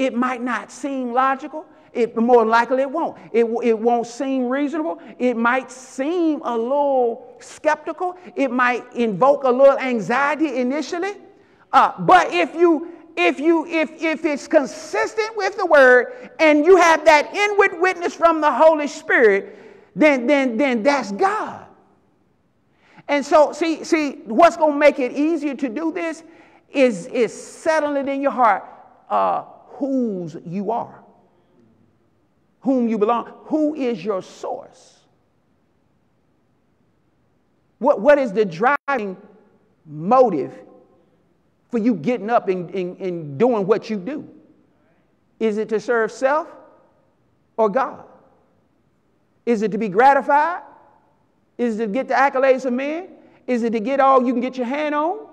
It might not seem logical. It more likely it won't. It, it won't seem reasonable. It might seem a little skeptical. It might invoke a little anxiety initially. Uh, but if you if you if if it's consistent with the word and you have that inward witness from the Holy Spirit, then then then that's God. And so see see what's going to make it easier to do this is is settling it in your heart. Uh, whose you are. whom you belong. Who is your source? What, what is the driving motive for you getting up and, and, and doing what you do? Is it to serve self or God? Is it to be gratified? Is it to get the accolades of men? Is it to get all you can get your hand on?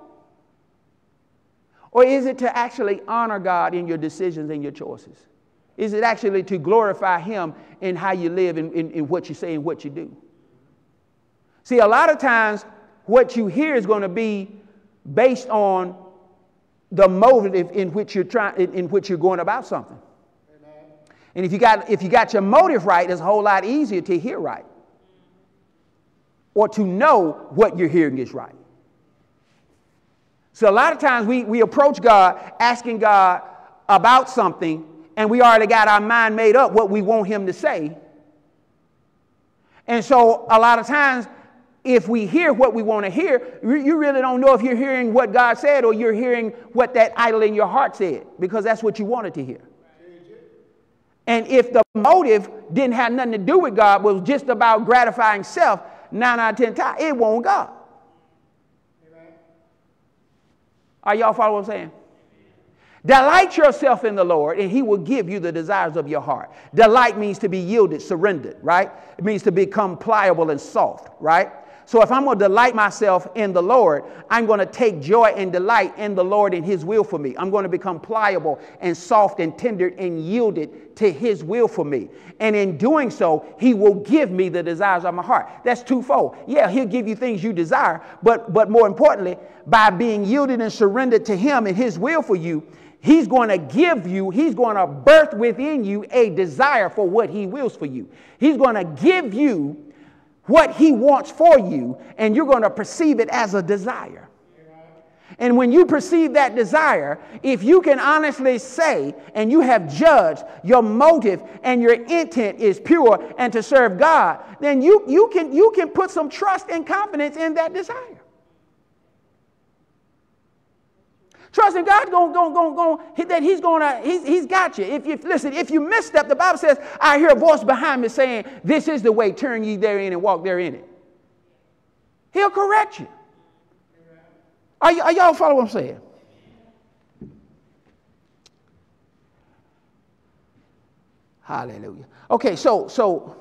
Or is it to actually honor God in your decisions and your choices? Is it actually to glorify Him in how you live and in, in, what you say and what you do? See, a lot of times what you hear is going to be based on the motive in which you're trying in, in which you're going about something. And if you got if you got your motive right, it's a whole lot easier to hear right. Or to know what you're hearing is right. So a lot of times we, we approach God asking God about something, and we already got our mind made up what we want Him to say. And so a lot of times, if we hear what we want to hear, you really don't know if you're hearing what God said or you're hearing what that idol in your heart said, because that's what you wanted to hear. And if the motive didn't have nothing to do with God, was just about gratifying self, nine out of ten times, it won't God. Are y'all following what I'm saying? Delight yourself in the Lord, and He will give you the desires of your heart. Delight means to be yielded, surrendered, right? It means to become pliable and soft, right? So if I'm going to delight myself in the Lord, I'm going to take joy and delight in the Lord and His will for me. I'm going to become pliable and soft and tender and yielded to His will for me. And in doing so, He will give me the desires of my heart. That's twofold. Yeah, He'll give you things you desire, but, but more importantly, by being yielded and surrendered to Him and His will for you, He's going to give you, He's going to birth within you a desire for what He wills for you. He's going to give you what He wants for you, and you're going to perceive it as a desire. And when you perceive that desire, if you can honestly say and you have judged your motive and your intent is pure and to serve God, then you, you, can, you can put some trust and confidence in that desire. Trusting God going, going, going, going, that He's going to, he's, he's got you. If you listen, if you misstep, the Bible says, I hear a voice behind me saying, This is the way, turn ye therein and walk therein. He'll correct you. Are, y- are y'all following what I'm saying? Hallelujah. Okay, so so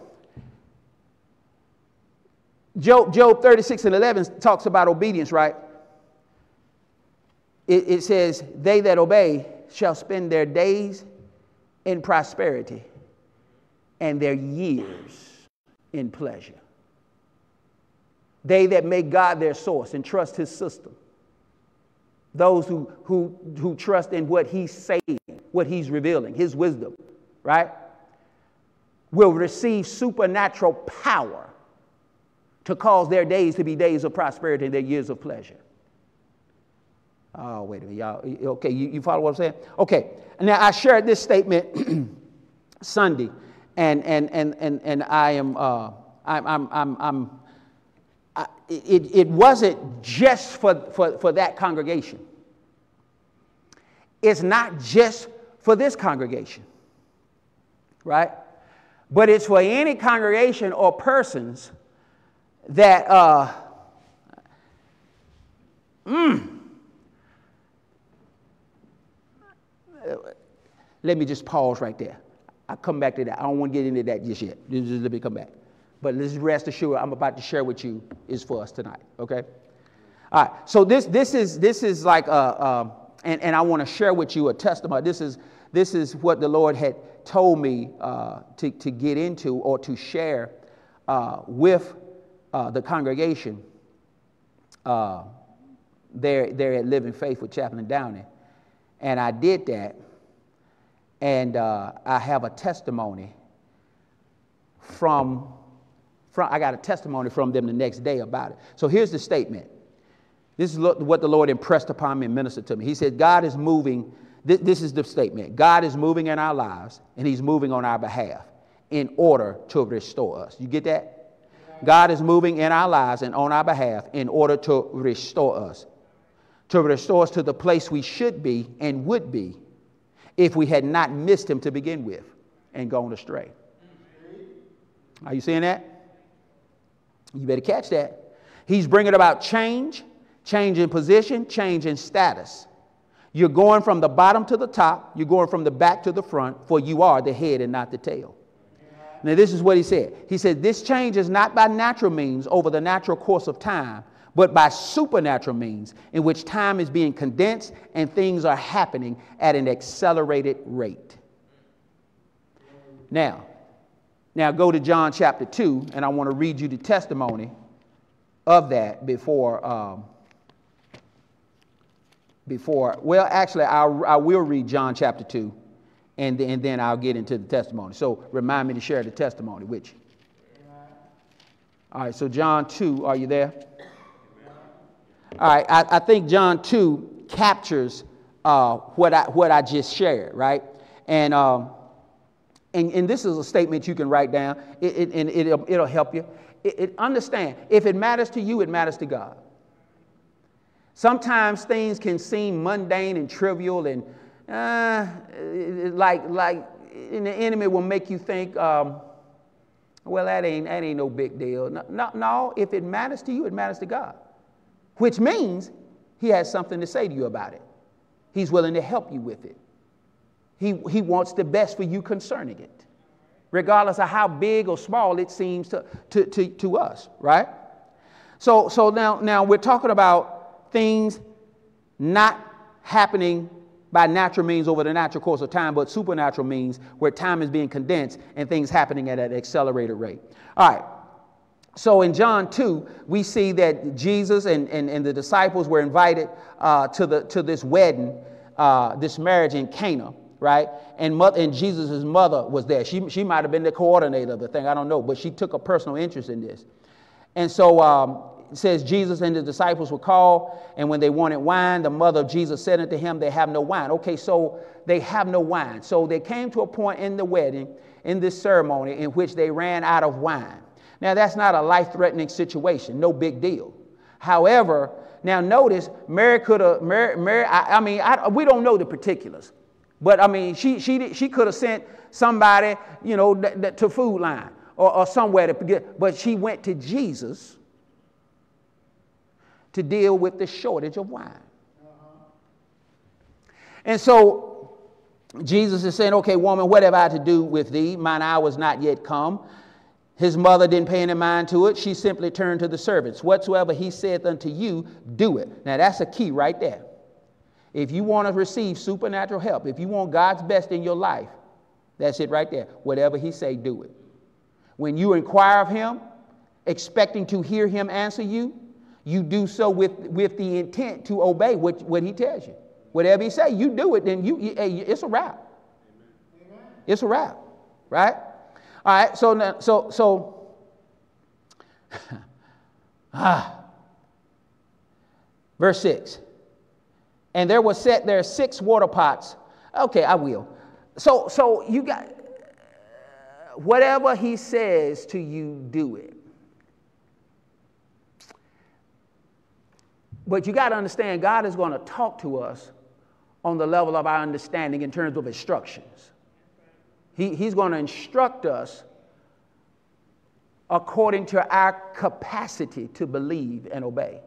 Job, Job 36 and 11 talks about obedience, right? It, it says, They that obey shall spend their days in prosperity and their years in pleasure. They that make God their source and trust his system. Those who, who, who trust in what he's saying, what he's revealing, his wisdom, right? Will receive supernatural power to cause their days to be days of prosperity and their years of pleasure. Oh, wait a minute, y'all. Okay, you, you follow what I'm saying? Okay. Now I shared this statement Sunday, and and and and and I am uh, I'm I'm I'm, I'm I, it, it wasn't just for, for, for that congregation. It's not just for this congregation, right? But it's for any congregation or persons that, uh, mm, let me just pause right there. I'll come back to that. I don't want to get into that just yet. Just let me come back. But let's rest assured, I'm about to share with you is for us tonight. Okay. All right. So this this is this is like a, uh, and and I want to share with you a testimony. This is this is what the Lord had told me uh, to to get into or to share uh, with uh, the congregation uh, there there at Living Faith with Chaplain Downey. And I did that. And uh, I have a testimony from, from, I got a testimony from them the next day about it. So here's the statement. This is what the Lord impressed upon me and ministered to me. He said, God is moving, this, this is the statement God is moving in our lives, and He's moving on our behalf in order to restore us. You get that? God is moving in our lives and on our behalf in order to restore us to restore us to the place we should be and would be if we had not missed him to begin with and gone astray. Are you seeing that? You better catch that. He's bringing about change, change in position, change in status. You're going from the bottom to the top, you're going from the back to the front, for you are the head and not the tail. Now, this is what he said. He said, This change is not by natural means over the natural course of time, but by supernatural means in which time is being condensed and things are happening at an accelerated rate. Now, now go to John chapter 2, and I want to read you the testimony of that before. Um, before, well, actually, I'll, I will read John chapter 2, and, and then I'll get into the testimony. So remind me to share the testimony you. All right, so John 2, are you there? All right, I, I think John 2 captures uh, what, I, what I just shared, right? And, um, and, and this is a statement you can write down, it, it, and it'll, it'll help you. It, it, understand, if it matters to you, it matters to God. Sometimes things can seem mundane and trivial, and uh, like, like and the enemy will make you think, um, well, that ain't, that ain't no big deal. No, no, no, if it matters to you, it matters to God which means he has something to say to you about it. He's willing to help you with it. He, he wants the best for you concerning it, regardless of how big or small it seems to, to, to, to us, right? So, so now, now we're talking about things not happening by natural means over the natural course of time, but supernatural means where time is being condensed and things happening at an accelerated rate. All right, so in John 2, we see that Jesus and, and, and the disciples were invited uh, to, the, to this wedding, uh, this marriage in Cana, right? And, mother, and Jesus' mother was there. She, she might have been the coordinator of the thing, I don't know, but she took a personal interest in this. And so um, it says Jesus and the disciples were called, and when they wanted wine, the mother of Jesus said unto him, They have no wine. Okay, so they have no wine. So they came to a point in the wedding, in this ceremony, in which they ran out of wine. Now, that's not a life threatening situation, no big deal. However, now notice Mary could have, Mary, Mary I, I mean, I, we don't know the particulars, but I mean, she, she, she could have sent somebody, you know, th- th- to Food Lion or, or somewhere to get, but she went to Jesus to deal with the shortage of wine. And so Jesus is saying, Okay, woman, what have I to do with thee? Mine hour is not yet come. His mother didn't pay any mind to it. She simply turned to the servants. Whatsoever he saith unto you, do it. Now that's a key right there. If you want to receive supernatural help, if you want God's best in your life, that's it right there. Whatever he say, do it. When you inquire of him, expecting to hear him answer you, you do so with, with the intent to obey what, what he tells you. Whatever he say, you do it, then you, you it's a wrap. It's a wrap, right? All right, so so so ah. Verse 6. And there was set there six water pots. Okay, I will. So so you got whatever he says to you, do it. But you got to understand, God is going to talk to us on the level of our understanding in terms of instructions. He, he's going to instruct us according to our capacity to believe and obey.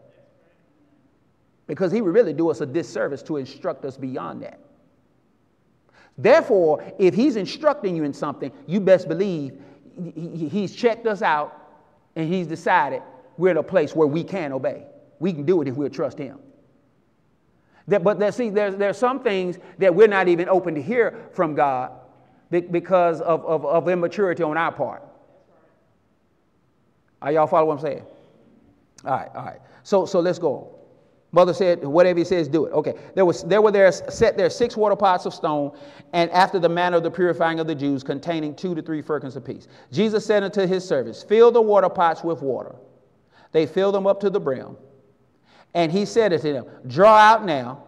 Because he would really do us a disservice to instruct us beyond that. Therefore, if he's instructing you in something, you best believe he's checked us out and he's decided we're in a place where we can obey. We can do it if we'll trust him. That, but there, see, there's, there's some things that we're not even open to hear from God because of, of, of immaturity on our part. Are y'all follow what I'm saying? All right, all right. So, so let's go. Mother said, whatever he says, do it. Okay. There was there were there set there six water pots of stone, and after the manner of the purifying of the Jews, containing two to three firkins apiece. Jesus said unto his servants, Fill the water pots with water. They filled them up to the brim. And he said unto them, Draw out now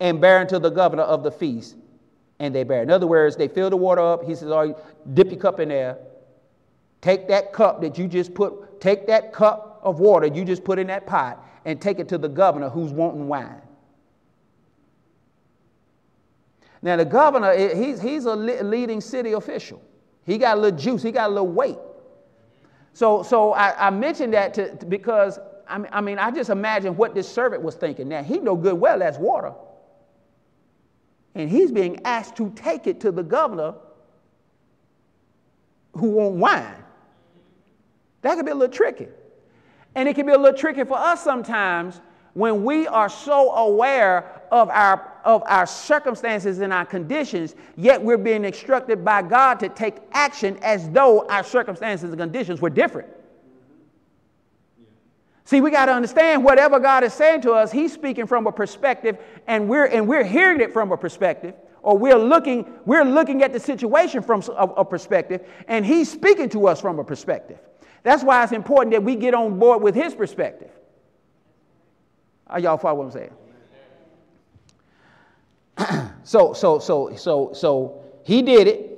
and bear unto the governor of the feast and they bear. In other words, they fill the water up. He says, "Oh, dip your cup in there. Take that cup that you just put, take that cup of water you just put in that pot and take it to the governor who's wanting wine. Now, the governor, he's, he's a leading city official. He got a little juice, he got a little weight So, so I, I mentioned that to, because I mean, I mean, I just imagine what this servant was thinking. Now, he know good well that's water. And he's being asked to take it to the governor who want wine. That could be a little tricky. And it can be a little tricky for us sometimes when we are so aware of our, of our circumstances and our conditions, yet we're being instructed by God to take action as though our circumstances and conditions were different. See, we got to understand whatever God is saying to us, He's speaking from a perspective, and we're and we're hearing it from a perspective, or we're looking we're looking at the situation from a, a perspective, and He's speaking to us from a perspective. That's why it's important that we get on board with His perspective. Are y'all follow what I'm saying? so so so so so He did it.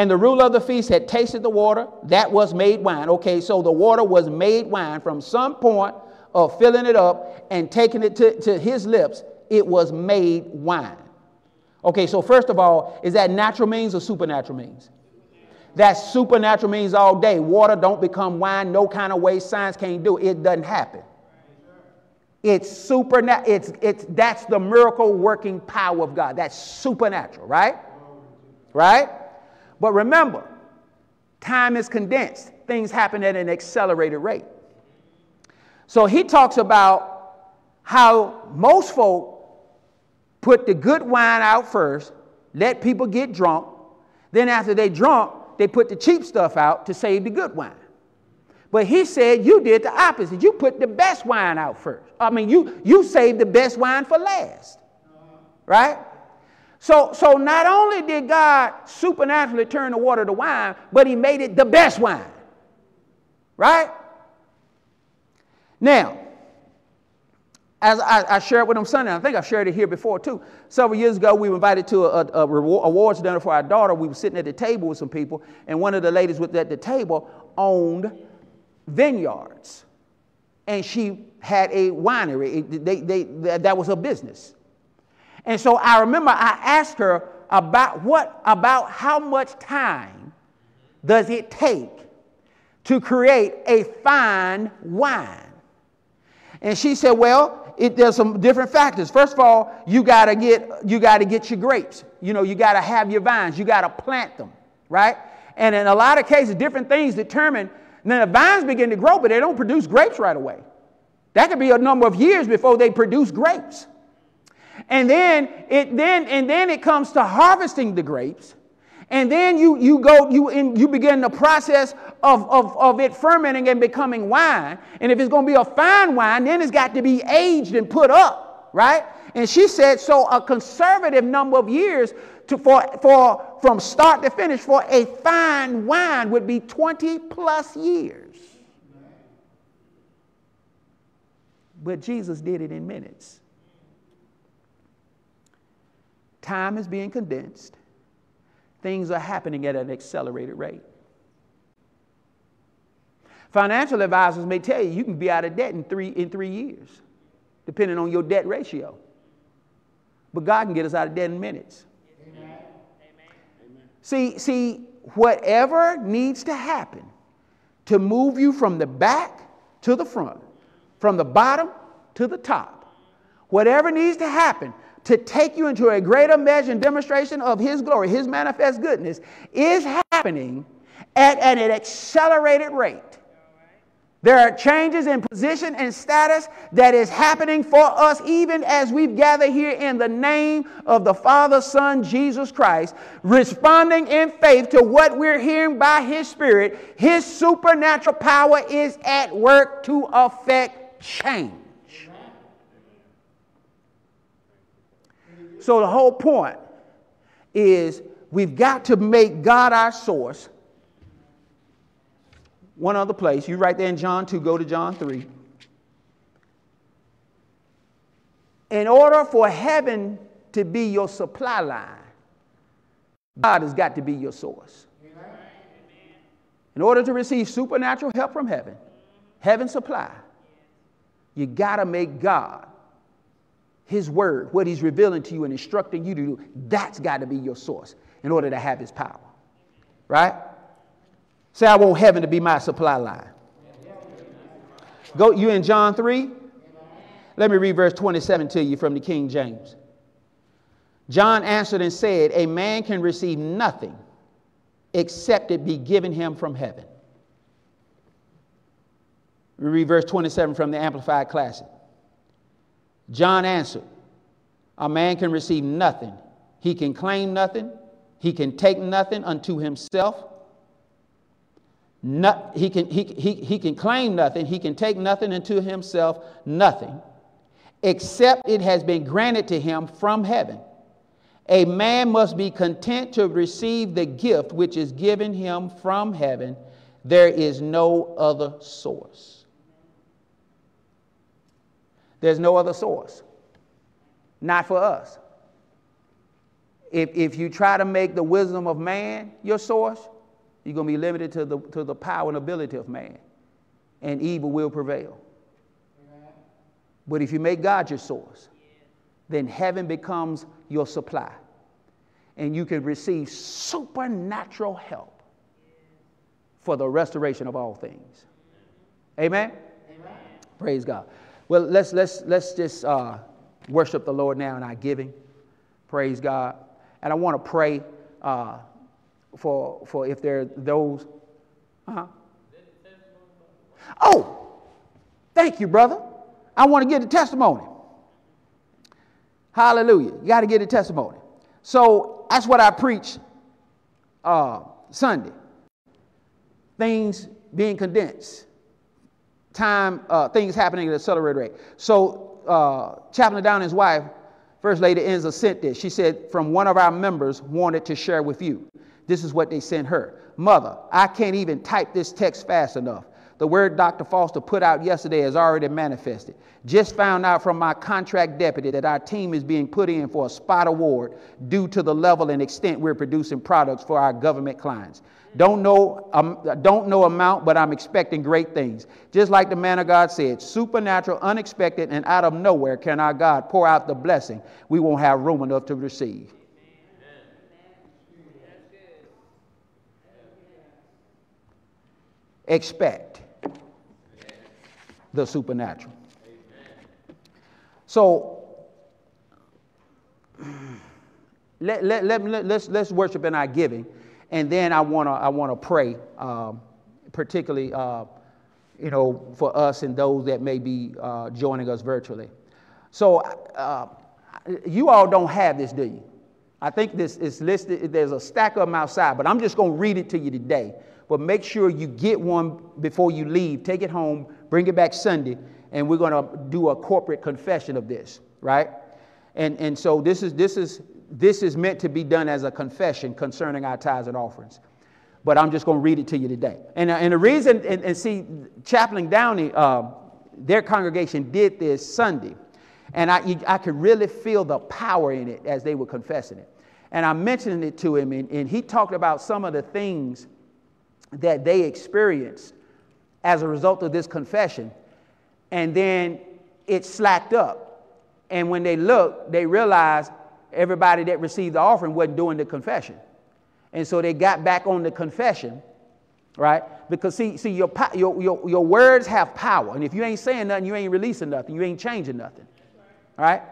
And the ruler of the feast had tasted the water that was made wine. Okay, so the water was made wine from some point of filling it up and taking it to, to his lips, it was made wine. Okay, so first of all, is that natural means or supernatural means? That's supernatural means all day. Water don't become wine, no kind of way. Science can't do it. It doesn't happen. It's supernatural. It's, it's, that's the miracle working power of God. That's supernatural, right? Right? But remember, time is condensed, things happen at an accelerated rate. So he talks about how most folk put the good wine out first, let people get drunk, then after they drunk, they put the cheap stuff out to save the good wine. But he said you did the opposite. You put the best wine out first. I mean, you, you saved the best wine for last. Right? So, so not only did God supernaturally turn the water to wine, but he made it the best wine. Right? Now, as I, I shared with them Sunday, I think I've shared it here before too. Several years ago, we were invited to a, a, a awards dinner for our daughter. We were sitting at the table with some people, and one of the ladies with at the table owned vineyards. And she had a winery. They, they, they, that was her business. And so I remember I asked her about what, about how much time does it take to create a fine wine? And she said, well, it, there's some different factors. First of all, you gotta get you gotta get your grapes. You know, you gotta have your vines. You gotta plant them, right? And in a lot of cases, different things determine. Then the vines begin to grow, but they don't produce grapes right away. That could be a number of years before they produce grapes. And then it then and then it comes to harvesting the grapes. And then you, you go, you, in, you begin the process of, of, of it fermenting and becoming wine. And if it's going to be a fine wine, then it's got to be aged and put up, right? And she said, so a conservative number of years to, for, for, from start to finish for a fine wine would be 20 plus years. But Jesus did it in minutes. Time is being condensed. Things are happening at an accelerated rate. Financial advisors may tell you you can be out of debt in three, in three years, depending on your debt ratio. But God can get us out of debt in minutes. Amen. See, see, whatever needs to happen to move you from the back to the front, from the bottom to the top, whatever needs to happen to take you into a greater measure and demonstration of His glory, His manifest goodness, is happening at, an accelerated rate. There are changes in position and status that is happening for us even as we've gathered here in the name of the Father, Son, Jesus Christ, responding in faith to what we're hearing by His Spirit. His supernatural power is at work to affect change. So the whole point is we've got to make God our source. One other place, you right there in John 2, go to John 3. In order for heaven to be your supply line, God has got to be your source. In order to receive supernatural help from heaven, heaven supply, you got to make God his word, what He's revealing to you and instructing you to do, that's got to be your source in order to have His power. Right? Say, I want heaven to be my supply line. Go, you in John 3? Let me read verse 27 to you from the King James. John answered and said, A man can receive nothing except it be given him from heaven. We read verse 27 from the Amplified Classic. John answered, A man can receive nothing. He can claim nothing. He can take nothing unto himself. He, can, he, he, he can claim nothing. He can take nothing unto himself, nothing, except it has been granted to him from heaven. A man must be content to receive the gift which is given him from heaven. There is no other source. There's no other source. Not for us. If, if you try to make the wisdom of man your source, you're going to be limited to the, to the power and ability of man, and evil will prevail. But if you make God your source, then heaven becomes your supply. And you can receive supernatural help for the restoration of all things. Amen? Amen. Praise God. Well, let's, let's, let's just uh, worship the Lord now in our giving. Praise God. And I want to pray uh, for, for if there are those. Uh-huh. Oh, thank you, brother. I want to get a testimony. Hallelujah. You got to get a testimony. So that's what I preach uh, Sunday. Things being condensed, time, uh, things happening at an accelerated rate. So uh, Chaplain Downing's wife, First Lady Enza sent this. She said, from one of our members wanted to share with you. This is what they sent her. Mother, I can't even type this text fast enough. The word Dr. Foster put out yesterday has already manifested. Just found out from my contract deputy that our team is being put in for a spot award due to the level and extent we're producing products for our government clients. Don't know, um, don't know amount, but I'm expecting great things. Just like the man of God said, supernatural, unexpected, and out of nowhere can our God pour out the blessing we won't have room enough to receive. expect the supernatural. So let, let, let, let, let's, let's worship in our giving. And then I want to I wanna pray, um, particularly uh, you know, for us and those that may be uh, joining us virtually. So uh, you all don't have this, do you? I think this is listed, there's a stack of them outside, but I'm just going to read it to you today but make sure you get one before you leave. Take it home, bring it back Sunday, and we're going to do a corporate confession of this, right? And, and so this is, this, is, this is meant to be done as a confession concerning our tithes and offerings. But I'm just going to read it to you today. And, uh, and the reason, and, and see, Chaplain Downey, uh, their congregation did this Sunday. And I, I could really feel the power in it as they were confessing it. And I mentioned it to him, and, and he talked about some of the things that they experienced as a result of this confession. And then it slacked up. And when they looked, they realized everybody that received the offering wasn't doing the confession. And so they got back on the confession, right? Because see, see your, your, your, your words have power. And if you ain't saying nothing, you ain't releasing nothing, you ain't changing nothing. All right?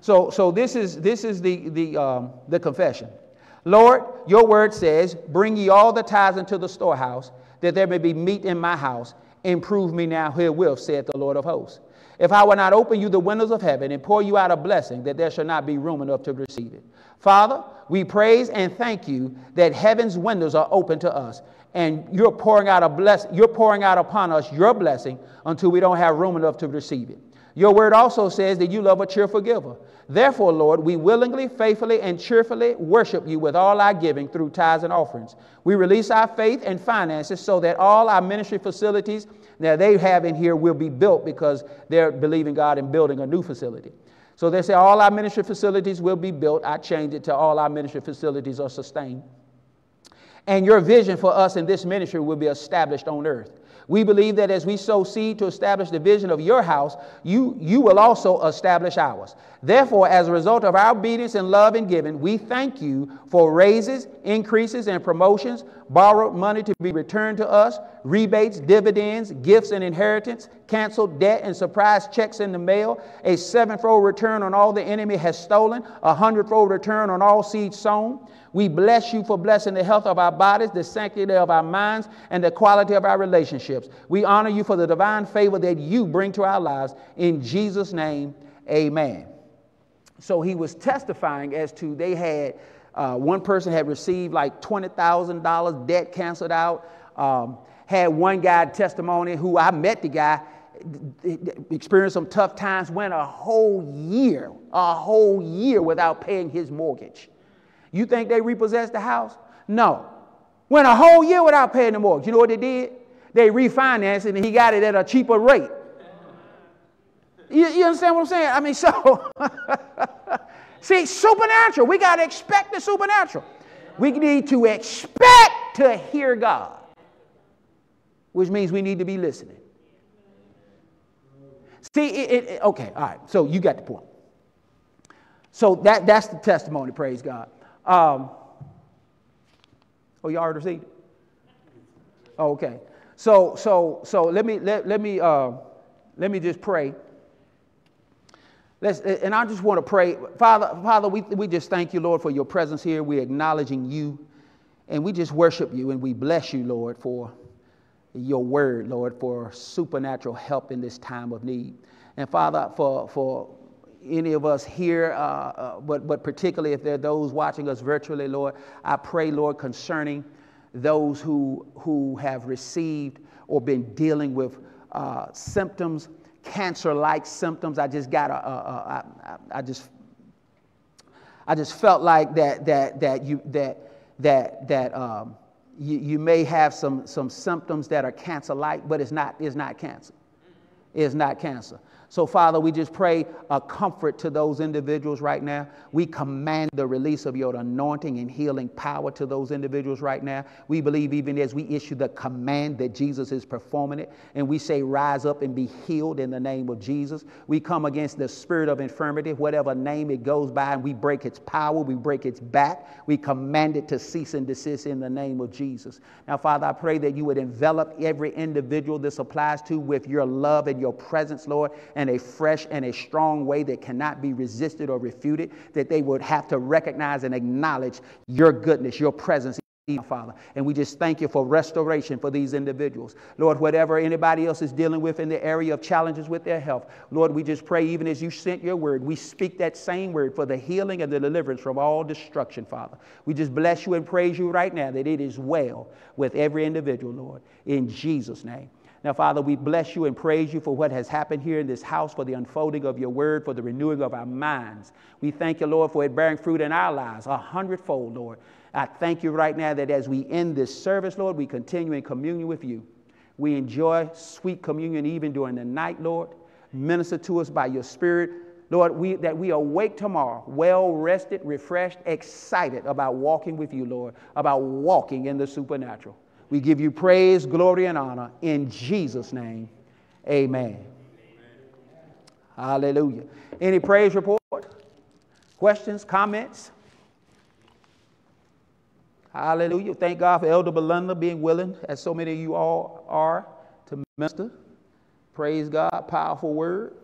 So, so this is, this is the, the, um, the confession. Lord, your word says, Bring ye all the tithes into the storehouse, that there may be meat in my house. Improve me now herewith, saith the Lord of hosts. If I will not open you the windows of heaven and pour you out a blessing, that there shall not be room enough to receive it. Father, we praise and thank you that heaven's windows are open to us, and you're pouring out a bless, you're pouring out upon us your blessing until we don't have room enough to receive it. Your word also says that you love a cheerful giver. Therefore, Lord, we willingly, faithfully, and cheerfully worship you with all our giving through tithes and offerings. We release our faith and finances so that all our ministry facilities that they have in here will be built because they're believing God in building a new facility. So they say all our ministry facilities will be built. I changed it to all our ministry facilities are sustained. And your vision for us in this ministry will be established on earth. We believe that as we sow seed to establish the vision of your house, you, you will also establish ours. Therefore, as a result of our obedience and love and giving, we thank you for raises, increases, and promotions, borrowed money to be returned to us, rebates, dividends, gifts, and inheritance, canceled debt and surprise checks in the mail, a sevenfold return on all the enemy has stolen, a hundredfold return on all seeds sown. We bless you for blessing the health of our bodies, the sanctity of our minds, and the quality of our relationships. We honor you for the divine favor that you bring to our lives. In Jesus' name, amen. So he was testifying as to they had, uh, one person had received like $20,000 debt canceled out. Um, had one guy testimony who I met the guy, experienced some tough times, went a whole year, a whole year without paying his mortgage. You think they repossessed the house? No. Went a whole year without paying the mortgage. You know what they did? They refinanced it and he got it at a cheaper rate. You, you understand what I'm saying? I mean, so, see, supernatural. We got to expect the supernatural. We need to expect to hear God, which means we need to be listening. See, it, it, okay, all right, so you got the point. So that, that's the testimony, praise God. Um, oh, you already received it? Oh, okay. So, so, so let me let, let me uh, let me just pray. Let's, and I just want to pray, Father. Father, we, we just thank you, Lord, for your presence here. We're acknowledging you, and we just worship you, and we bless you, Lord, for your word, Lord, for supernatural help in this time of need. And Father, for for any of us here, uh, uh, but, but particularly if there are those watching us virtually, Lord, I pray, Lord, concerning those who, who have received or been dealing with uh, symptoms, cancer like symptoms. I just got a, a, a I, I just, I just felt like that, that, that, you, that, that, that um, you, you may have some, some symptoms that are cancer like, but it's not, it's not cancer. It's not cancer. So, Father, we just pray a comfort to those individuals right now. We command the release of your anointing and healing power to those individuals right now. We believe, even as we issue the command, that Jesus is performing it. And we say, Rise up and be healed in the name of Jesus. We come against the spirit of infirmity, whatever name it goes by, and we break its power, we break its back. We command it to cease and desist in the name of Jesus. Now, Father, I pray that you would envelop every individual this applies to with your love and your presence, Lord and a fresh and a strong way that cannot be resisted or refuted, that they would have to recognize and acknowledge your goodness, your presence. Father. And we just thank you for restoration for these individuals. Lord, whatever anybody else is dealing with in the area of challenges with their health, Lord, we just pray, even as you sent your word, we speak that same word for the healing and the deliverance from all destruction, Father. We just bless you and praise you right now that it is well with every individual, Lord, in Jesus' name. Now, Father, we bless you and praise you for what has happened here in this house, for the unfolding of your word, for the renewing of our minds. We thank you, Lord, for it bearing fruit in our lives a hundredfold, Lord. I thank you right now that as we end this service, Lord, we continue in communion with you. We enjoy sweet communion even during the night, Lord. Minister to us by your Spirit. Lord, we, that we awake tomorrow well rested, refreshed, excited about walking with you, Lord, about walking in the supernatural. We give you praise, glory, and honor in Jesus' name. Amen. Amen. Hallelujah. Any praise report? Questions, comments? Hallelujah. Thank God for Elder Belinda being willing, as so many of you all are, to minister. Praise God. Powerful word.